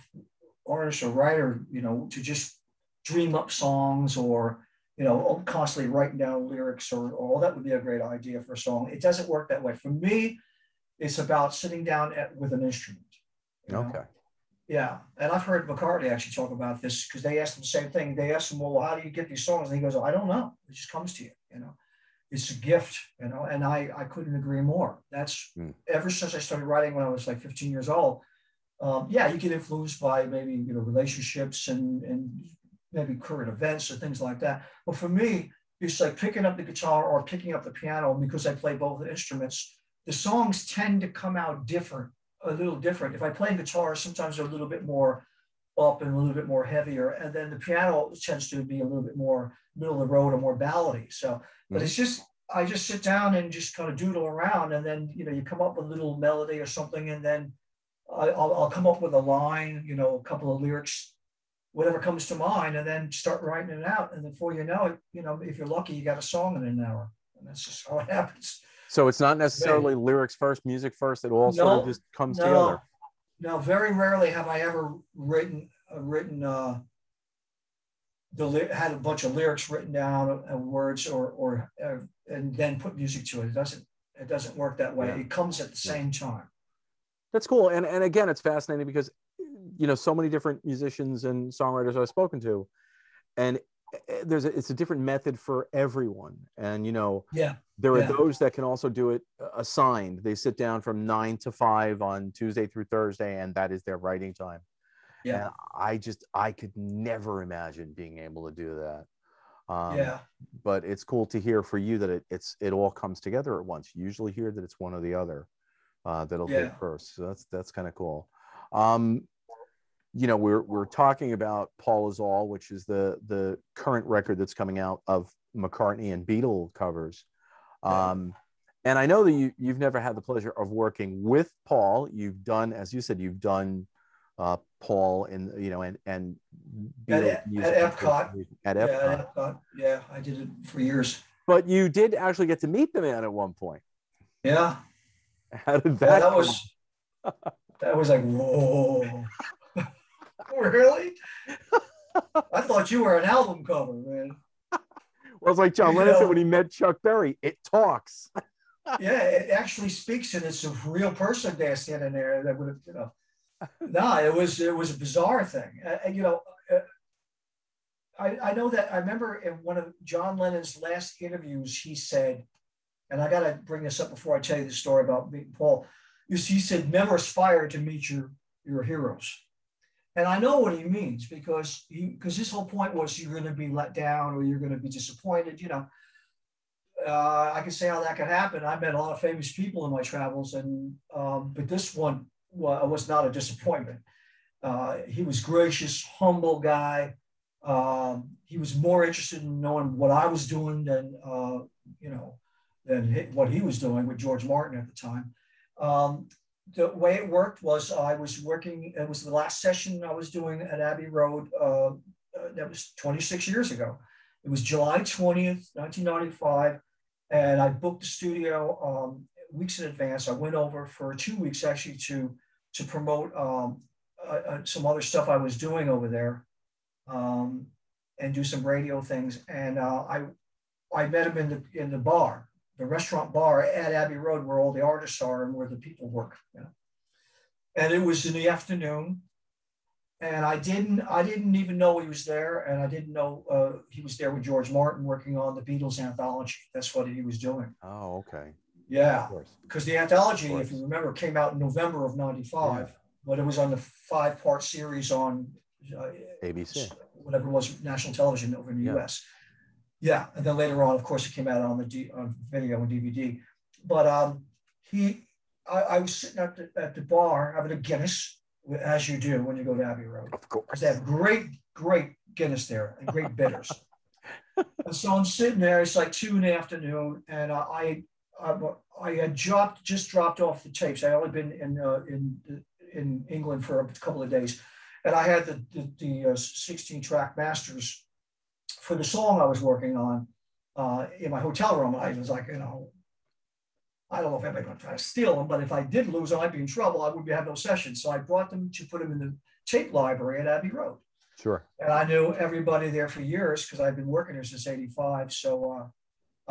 artist or writer, you know, to just dream up songs or you know I'm constantly writing down lyrics or, or oh, that would be a great idea for a song. It doesn't work that way. For me, it's about sitting down at, with an instrument. you know? Okay. Yeah, and I've heard McCartney actually talk about this because they asked him the same thing. They asked him, "Well, how do you get these songs?" And he goes, "I don't know. It just comes to you." You know, it's a gift. You know, and I I couldn't agree more. That's Hmm. ever since I started writing when I was like 15 years old. Um, yeah, you get influenced by maybe you know relationships and and maybe current events or things like that. But for me, it's like picking up the guitar or picking up the piano because I play both instruments. The songs tend to come out different a little different. If I play guitar, sometimes they're a little bit more up and a little bit more heavier, and then the piano tends to be a little bit more middle of the road or more ballady. So, but mm. it's just I just sit down and just kind of doodle around, and then you know you come up with a little melody or something, and then I, I'll, I'll come up with a line, you know, a couple of lyrics, whatever comes to mind, and then start writing it out. And before you know it, you know, if you're lucky, you got a song in an hour, and that's just how it happens. So it's not necessarily lyrics first, music first. It all sort of just comes no, together. No. Very rarely have I ever written uh, written uh, the had a bunch of lyrics written down and words or or uh, and then put music to it. It doesn't it doesn't work that way. Yeah. It comes at the same time. That's cool. And and again, it's fascinating because you know so many different musicians and songwriters I've spoken to, and eh, there's a, it's a different method for everyone. And you know Yeah, there are Yeah. those that can also do it uh, assigned. They sit down from nine to five on Tuesday through Thursday, and that is their writing time. yeah, And I just I could never imagine being able to do that. Um, yeah. but it's cool to hear for you that it, it's it all comes together at once. You usually hear that it's one or the other uh, that'll hit first. So that's that's kind of cool. Um, you know, we're we're talking about Paul is All, which is the the current record that's coming out of McCartney and Beatle covers. Yeah. Um, and I know that you you've never had the pleasure of working with Paul. You've done, as you said, you've done uh, Paul in you know and and At- at Epcot. at Yeah, Epcot. at Epcot. yeah, I did it for years. But you did actually get to meet the man at one point. Yeah, How did yeah that? that was that was like whoa, really? I thought you were an album cover, man. Well, it's like John You Lennon said when he met Chuck Berry. It talks. Yeah, it actually speaks, and it's a real person there standing there that would have, you know. No, it was it was a bizarre thing, Uh, and you know. Uh, I, I know that I remember in one of John Lennon's last interviews, he said, and I got to bring this up before I tell you the story about meeting Paul. You see, he said, never aspire to meet your, your heroes. And I know what he means because he because his whole point was you're going to be let down or you're going to be disappointed. You know, uh, I can say how that could happen. I met a lot of famous people in my travels, and um, but this one was not a disappointment. Uh, he was gracious, humble guy. Um, he was more interested in knowing what I was doing than uh, you know than what he was doing with George Martin at the time. Um, the way it worked was I was working. It was the last session I was doing at Abbey Road. Uh, uh, that was 26 years ago. It was July 20th, 1995, and I booked the studio um, weeks in advance. I went over for two weeks actually to to promote um, uh, uh, some other stuff I was doing over there, um, and do some radio things. And uh, I I met him in the in the bar, the restaurant bar at Abbey Road, where all the artists are and where the people work. You know? And it was in the afternoon, and I didn't I didn't even know he was there, and I didn't know uh, he was there with George Martin working on the Beatles anthology. That's what he was doing. Oh, okay. Yeah, because the anthology, if you remember, came out in November of '95, but it was on the five-part series on uh, ABC. whatever it was, national television over in the Yeah. U.S. Yeah, and then later on, of course, it came out on the D, on video and DVD. But um, he, I, I was sitting at the, at the bar having a Guinness, as you do when you go to Abbey Road Of course. they have great, great Guinness there and great bitters. and so I'm sitting there. It's like two in the afternoon, and uh, I, I, I had dropped, just dropped off the tapes. I had only been in uh, in in England for a couple of days, and I had the the, the uh, 16 track masters for the song I was working on uh, in my hotel room. I was like, you know. I don't know if anybody's going to try to steal them, but if I did lose them, I'd be in trouble. I would have no session. So I brought them to put them in the tape library at Abbey Road. Sure. And I knew everybody there for years because I've been working there since 85. So uh,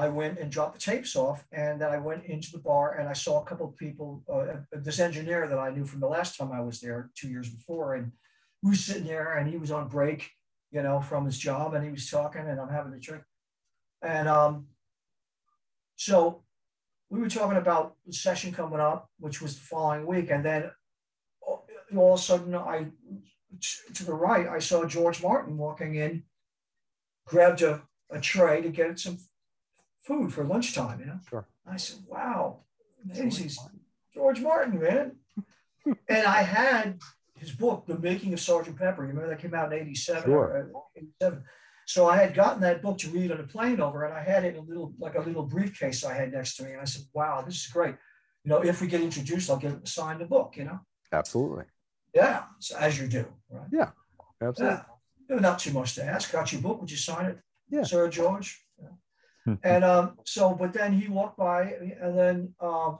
I went and dropped the tapes off. And then I went into the bar and I saw a couple of people, uh, this engineer that I knew from the last time I was there two years before. And we was sitting there and he was on break, you know, from his job and he was talking and I'm having a drink. And um, so we were talking about the session coming up, which was the following week. And then all of a sudden I to the right, I saw George Martin walking in, grabbed a, a tray to get some food for lunchtime, you know. Sure. I said, wow, Macy's George Martin, man. and I had his book, The Making of Sergeant Pepper. You remember that came out in 87? Sure. uh, 87. So I had gotten that book to read on the plane over, and I had it in a little, like a little briefcase I had next to me. And I said, wow, this is great. You know, if we get introduced, I'll get signed the book, you know? Absolutely. Yeah, so as you do, right? Yeah, absolutely. Yeah, not too much to ask. Got your book? Would you sign it, Yeah. Sir George? Yeah. and um, so, but then he walked by, and then um,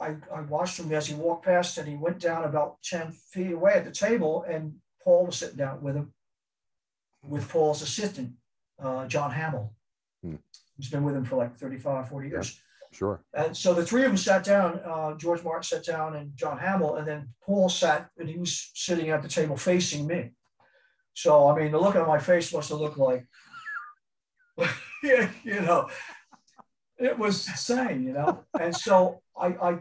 I, I watched him as he walked past, and he went down about ten feet away at the table, and Paul was sitting down with him, with Paul's assistant, uh, John Hammel, Hmm. who's been with him for like 35, 40 years. Sure. And so the three of them sat down. Uh, George Martin sat down, and John Hammel, and then Paul sat, and he was sitting at the table facing me. So I mean, the look on my face must have looked like, you know, it was insane, you know. And so I, I,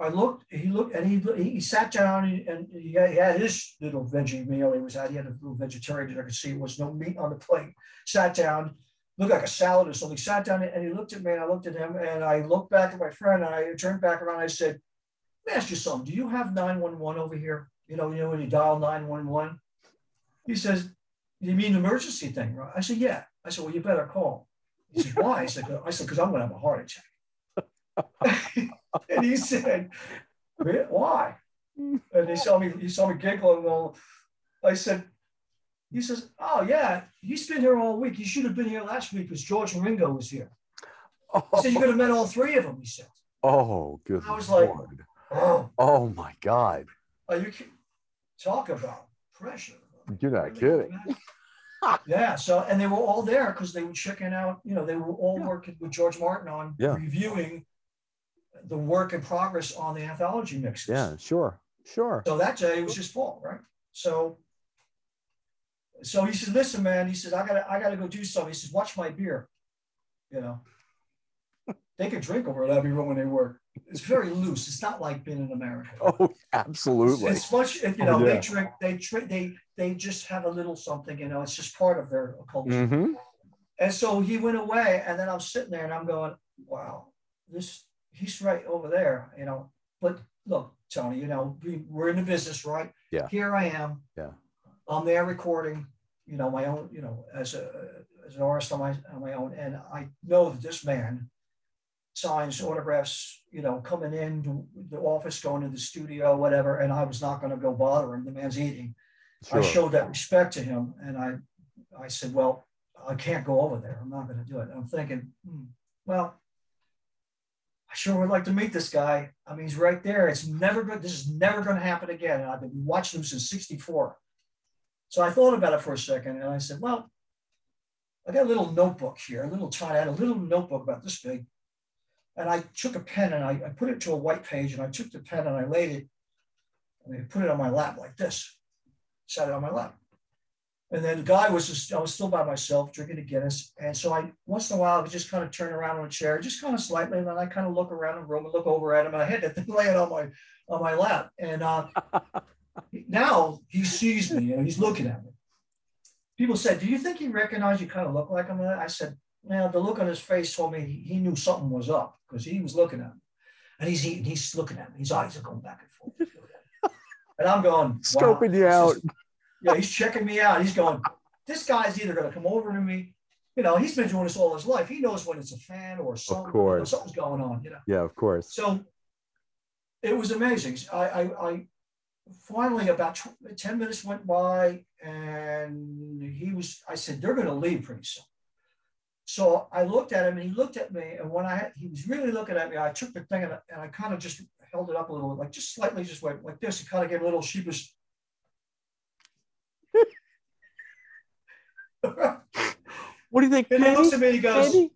I looked. He looked, and he he sat down, and, he, had, his little veggie meal. He was at. He had a little vegetarian that I could see. There was no meat on the plate. Sat down, looked like a salad or something. Sat down and he looked at me and I looked at him and I looked back at my friend and I turned back around. And I said, Let me ask you something. Do you have 911 over here? You know, you know when you dial 911? He says, You mean emergency thing, right? I said, Yeah. I said, Well, you better call. He said, Why? I said, I said, because I'm gonna have a heart attack. and he said, Why? And he saw me, he saw me giggling. Well, I said, he says, Oh yeah, he's been here all week. He should have been here last week because George and Ringo was here. He said, You could have met all three of them, he said. Oh, good I was like- Oh, oh my God. are you ki- talk about pressure? You're not kidding. yeah. So, and they were all there because they were checking out, you know, they were all Yeah. working with George Martin on Yeah. reviewing the work in progress on the anthology mixes. Yeah, sure. Sure. So that day it was just Paul, right? So, so he says, "Listen, man," he says, "I gotta, I gotta go do something." He says, "Watch my beer," you know. they can drink over at Abbey Road when they work. It's very loose. It's not like being in America. Oh, absolutely. It's much, you Oh, know, yeah. they drink, they drink, they they just have a little something, you know. It's just part of their culture. Mm-hmm. And so he went away, and then I'm sitting there and I'm going, wow, this he's right over there, you know. But look, Tony, you know, we, we're in the business, right? Yeah. Here I am. Yeah. I'm there recording, you know, my own, you know, as a as an artist on my on my own, and I know that this man signs autographs, you know, coming in to the office, going to the studio, whatever, and I was not going to go bother him. The man's eating. Sure. I showed that respect to him, and I, I said, well, I can't go over there. I'm not going to do it. And I'm thinking, hmm, well, I sure would like to meet this guy. I mean, he's right there. It's never good. This is never going to happen again. And I've been watching him since '64. So I thought about it for a second, and I said, well, I got a little notebook here, a little tiny, I had a little notebook about this big. And I took a pen and I, I put it to a white page, and I took the pen and I laid it, and I put it on my lap like this sat it on my lap. And then the guy was just, I was still by myself drinking a Guinness. And so I, once in a while, I would just kind of turn around on a chair, just kind of slightly. And then I kind of look around the room and look over at him. And I had that thing laying on my, on my lap. And uh, now he sees me and he's looking at me. People said, do you think he recognized you kind of look like him? I said, well, the look on his face told me he, he knew something was up because he was looking at me. And he's, he, he's looking at me. His eyes are going back and forth. He's looking at me. And I'm going, wow, Scoping you out. is- yeah, he's checking me out. He's going, this guy's either going to come over to me. You know, he's been doing this all his life. He knows when it's a fan or something. you know, course. something's going on. You know, Yeah, of course. so it was amazing. I, I, I finally about tw- ten minutes went by, and he was. I said, they're going to leave pretty soon. So I looked at him, and he looked at me, and when I had, he was really looking at me, I took the thing and, I- and I kind of just held it up a little, like just slightly, just went like this. It kind of gave a little sheepish. What do you think? And he looks at me and he goes, Katie?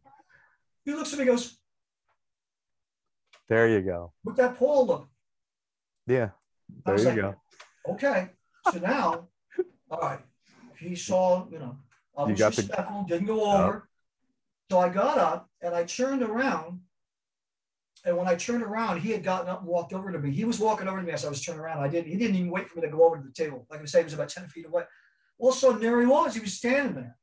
he looks at me and goes, There you go. with that pole look. Yeah. There you like, go. Okay. So now, all right, he saw, you know, I You was got the- respectful, didn't go oh. over. So I got up and I turned around. And when I turned around, he had gotten up and walked over to me. He was walking over to me as I was turning around. I didn't, he didn't even wait for me to go over to the table. Like I say, he was about 10 feet away. All of a sudden, there he was. He was standing there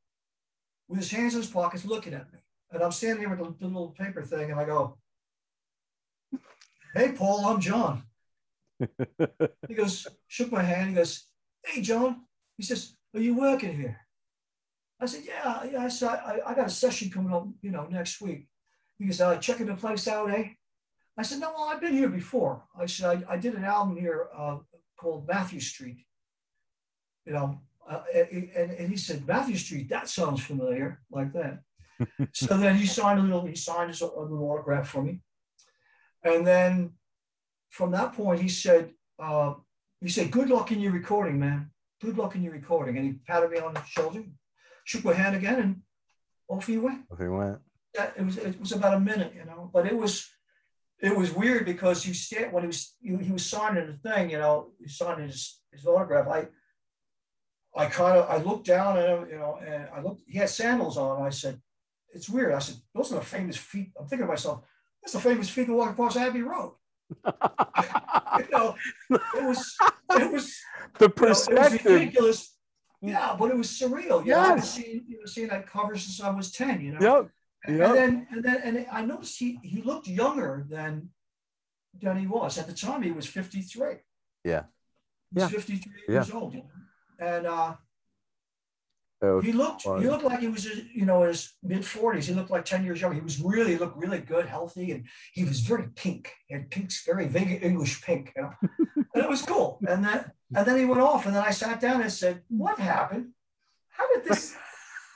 with his hands in his pockets looking at me. And I'm standing there with the, the little paper thing, and I go, Hey, Paul, I'm John. He goes, shook my hand. He goes, Hey, John. He says, Are you working here? I said, Yeah, yeah. I said, I, I got a session coming up, you know, next week. He goes, uh, checking the place out, eh? I said, No, well, I've been here before. I said, I, I did an album here uh, called Mathew Street. You know, uh, and, and he said, Mathew Street, that sounds familiar, like that. so then he signed a little, he signed his, a little autograph for me. And then from that point, he said, uh, he said, good luck in your recording, man. Good luck in your recording. And he patted me on the shoulder, shook my hand again, and off he went. Off he went. That, it was it was about a minute, you know. But it was it was weird because you stand when he was he, he was signing the thing, you know, he signed his his autograph. I I kind of I looked down at him, you know, and I looked. He had sandals on. I said, "It's weird." I said, "Those are the famous feet." I'm thinking to myself, "That's the famous feet that walk across Abbey Road." you know, it was it was The you know, it was perspective. ridiculous. Yeah, but it was surreal. You know, I've been Yes. seeing, you know, seeing that cover since I was 10, you know. Yep. And then and then and I noticed he he looked younger than than he was. At the time he was 53. Yeah. He's Yeah. 53 Yeah. years old. you know. And uh, he looked Wow. he looked like he was you know in his mid 40s. He looked like 10 years young. He was really looked really good, healthy, and he was very pink. He had pink, very vague English pink, you know. and it was cool. And then and then he went off, and then I sat down and said, "What happened? How did this?"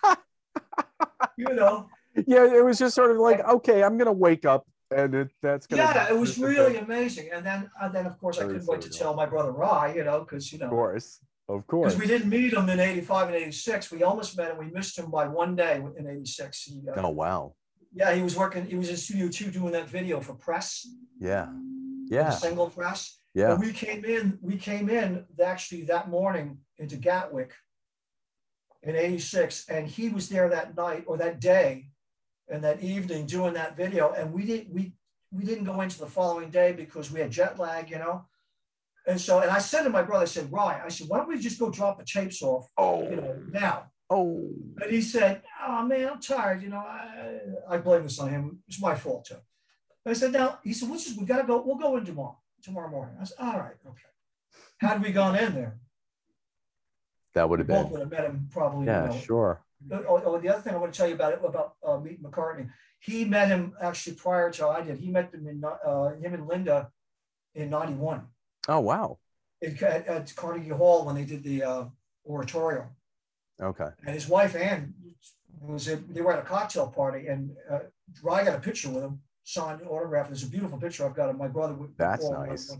you know, yeah, it was just sort of like, okay, I'm gonna wake up, and it, that's gonna. yeah, it was really amazing. And then and then of course I couldn't wait to tell my brother Rye, you know, because you know Of course, of course. because we didn't meet him in 85 and 86 we almost met him. We missed him by one day in 86 he, uh, Oh wow, yeah he was working he was in studio two doing that video for press. Yeah, yeah, single press. Yeah. and we came in we came in actually that morning into gatwick in 86 and he was there that night or that day and that evening doing that video. And we didn't we we didn't go into the following day because we had jet lag you know and so and i said to my brother i said right i said why don't we just go drop the tapes off Oh, you know now Oh, and he said, "Oh man, I'm tired. You know, I, I blame this on him. It's my fault too." I said, "Now," he said, "We'll just we got to go. We'll go in tomorrow. Tomorrow morning." I said, "All right, okay." Had we gone in there, that would we have both been. would have met him probably. Yeah, you know. sure. Oh, oh, the other thing I want to tell you about it about uh, meeting McCartney. He met him actually prior to I did. He met him in uh, him and Linda in '91 Oh wow. at, at Carnegie Hall when they did the uh, oratorio. Okay. and his wife Anne was at, they were at a cocktail party, and uh, I got a picture with him, signed autograph. There's a beautiful picture I've got of my brother. with- That's Paul. nice.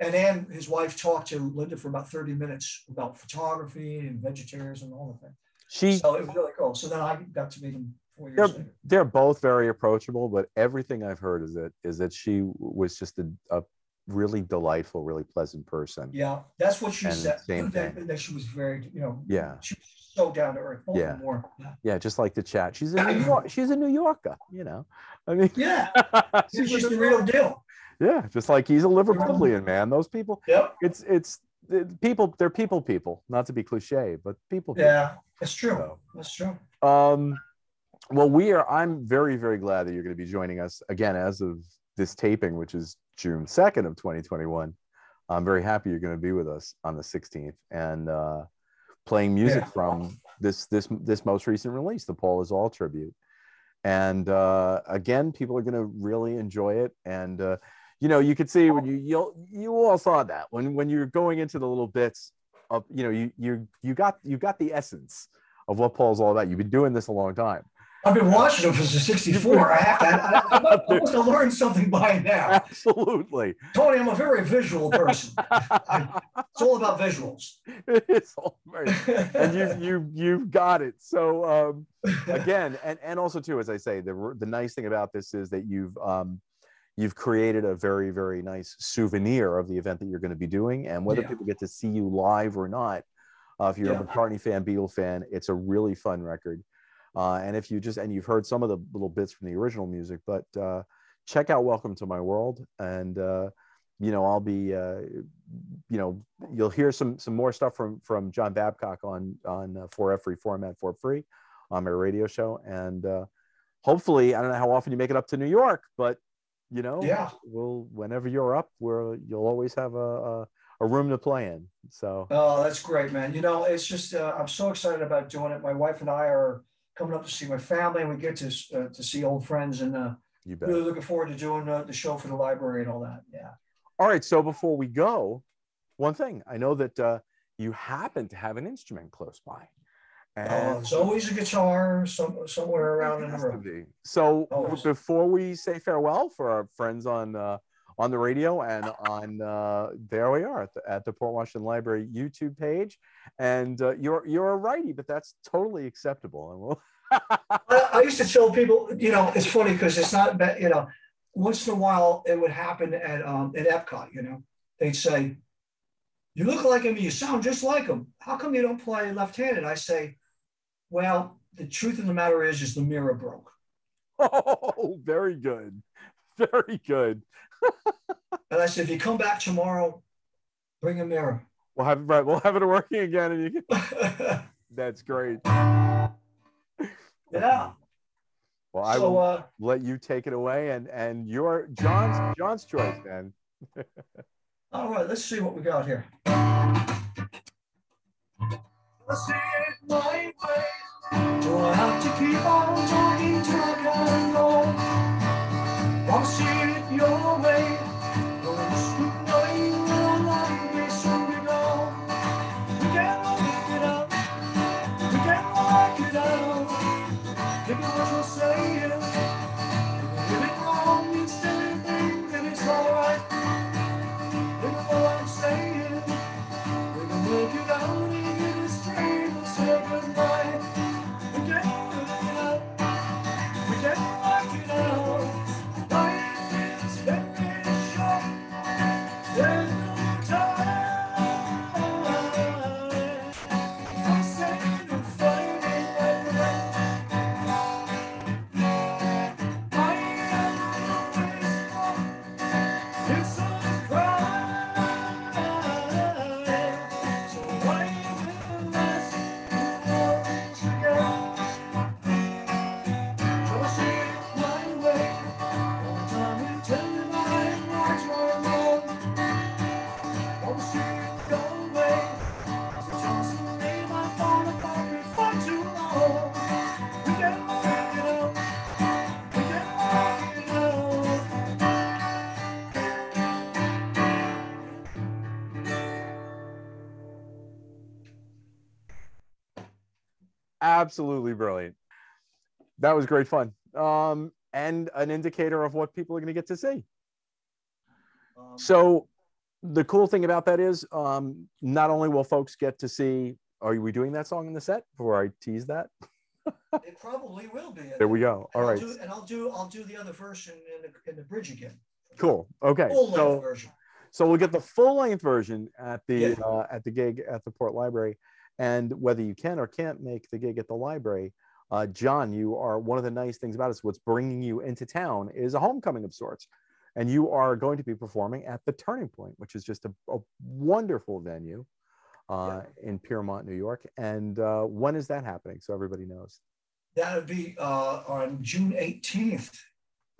And Ann, his wife, talked to Linda for about 30 minutes about photography and vegetarians and all the things. She So it was really cool. So then I got to meet him four years later. they're both very approachable, but everything I've heard is that is that she was just a, a really delightful, really pleasant person. Yeah, that's what she And said. same that, thing. that she was very, you know, Yeah. she was so down to earth. More Yeah. more. Yeah. Yeah, just like the chat. She's a New York, she's a New Yorker, you know. I mean, Yeah, she's she's the real deal. Yeah, just like he's a Liverpoolian man. Those people, Yep. it's it's people. They're people, people. Not to be cliche, but people. Yeah, that's true. So, That's true. Um, well, we are. I'm very, very glad that you're going to be joining us again as of this taping, which is June 2nd of 2021. I'm very happy you're going to be with us on the 16th and uh, playing music Yeah. from this this this most recent release, the Paul is All tribute. And uh, again, people are going to really enjoy it. And uh, you know, you could see when you you you all saw that when when you're going into the little bits of you know you you you got you got the essence of what Paul's all about. You've been doing this a long time. I've been watching him since '64. I have to. I, I, must- I must have learned something by now. Absolutely. Tony, I'm a very visual person. It's all about visuals. it's all very, and you you you've got it. So um, again, and and also too, as I say, the the nice thing about this is that you've um, you've created a very very nice souvenir of the event that you're going to be doing, and whether Yeah. people get to see you live or not, uh, if you're Yeah. a McCartney fan, Beatle fan, it's a really fun record. Uh, and if you just and you've heard some of the little bits from the original music, but uh, check out "Welcome to My World," and uh, you know I'll be, uh, you know, you'll hear some some more stuff from from John Babcock on on uh, for every format for free on my radio show, and uh, hopefully I don't know how often you make it up to New York, but you know, Yeah. we'll whenever you're up, where you'll always have a, a a room to play in. So Oh, that's great, man. You know, it's just uh, I'm so excited about doing it. My wife and I are coming up to see my family, and we get to uh, to see old friends, and uh, you bet. really looking forward to doing uh, the show for the library and all that. Yeah. All right. So before we go, one thing I know that uh, you happen to have an instrument close by. Uh, And there's always a guitar some, somewhere around in the room. So before we say farewell for our friends on uh, on the radio and on uh, there we are at the, at the Port Washington Library YouTube page, and uh, you're you're a righty, but that's totally acceptable. And we'll I, I used to tell people, you know, it's funny because it's not, you know, once in a while it would happen at um, at Epcot. You know, they'd say, "You look like him. You sound just like him. How come you don't play left-handed?" I say, "Well, the truth of the matter is, is the mirror broke." oh, very good, very good. And I said, "If you come back tomorrow, bring a mirror." We'll have it right. We'll have it working again, and you can. That's great. yeah. Well, I so, will uh, let you take it away, and and your John's John's choice, man. all right, let's see what we got here. I see it my way. Do I have to keep on talking till I can go? I'll see it your way. Absolutely brilliant. That was great fun. Um, and an indicator of what people are going to get to see. Um, So the cool thing about that is um, not only will folks get to see, are we doing that song in the set before I tease that? It probably will be. There we go. All And I'll do- And I'll do, I'll do the other version in the, in the bridge again. Cool. Okay. Full length So, version. so we'll get the full length version at the Yeah. uh, at the gig at the Port Library, and whether you can or can't make the gig at the library, uh, John, you are one of the nice things about us. What's bringing you into town is a homecoming of sorts, and you are going to be performing at the Turning Point, which is just a, a wonderful venue uh, in Piermont, New York. And uh, when is that happening? So everybody knows. That would be uh, on June eighteenth,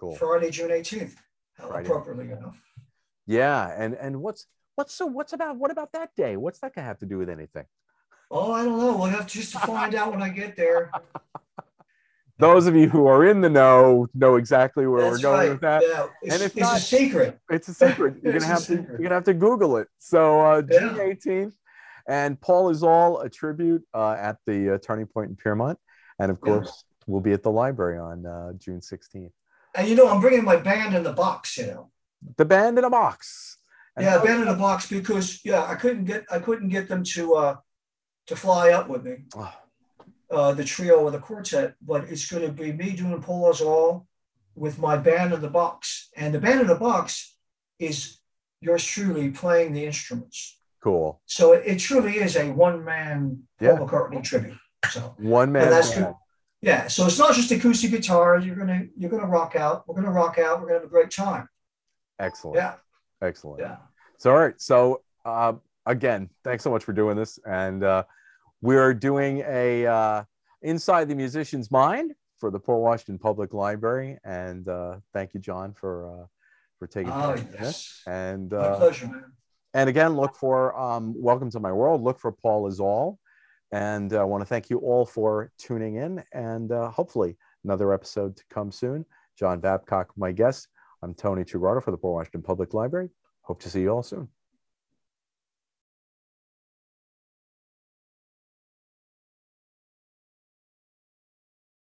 Cool. Friday, June eighteenth, Friday. appropriately enough. Yeah, and and what's what's so what's about what about that day? What's that gonna have to do with anything? Oh, I don't know. We'll have to just to find out when I get there. Those of you who are in the know know exactly where That's we're going right. with that. Yeah, it's, And it's not- a secret. It's a secret. You're gonna have to secret. you're gonna have to Google it. So uh, June Yeah. 18th, and Paul is all a tribute uh, at the uh, Turning Point in Piermont, and of Yeah. course we'll be at the library on uh, June 16th. And you know, I'm bringing my band in the box. You know, The band in a box. And yeah, band in the box because yeah, I couldn't get I couldn't get them to uh to fly up with me. Oh, uh, the trio or the quartet, but it's going to be me doing Paul Is All with my band in the box. And the band in the box is yours truly playing the instruments. cool. So it, it truly is a one man Paul Yeah. McCartney tribute. So One man. that's good. Yeah. So it's not just acoustic guitar. You're gonna you're gonna rock out. We're gonna rock out. We're gonna have a great time. Excellent. Yeah. Excellent. Yeah. So, all right. So, uh, again, thanks so much for doing this. And uh, we're doing a uh, Inside the Musician's Mind for the Port Washington Public Library. And uh, thank you, John, for uh, for taking Oh, part yes. And My uh, pleasure, man. and again, look for um, Welcome to My World. Look for Paul is all. And I want to thank you all for tuning in. And uh, hopefully, another episode to come soon. John Babcock, my guest. I'm Tony Traguardo for the Port Washington Public Library. Hope to see you all soon.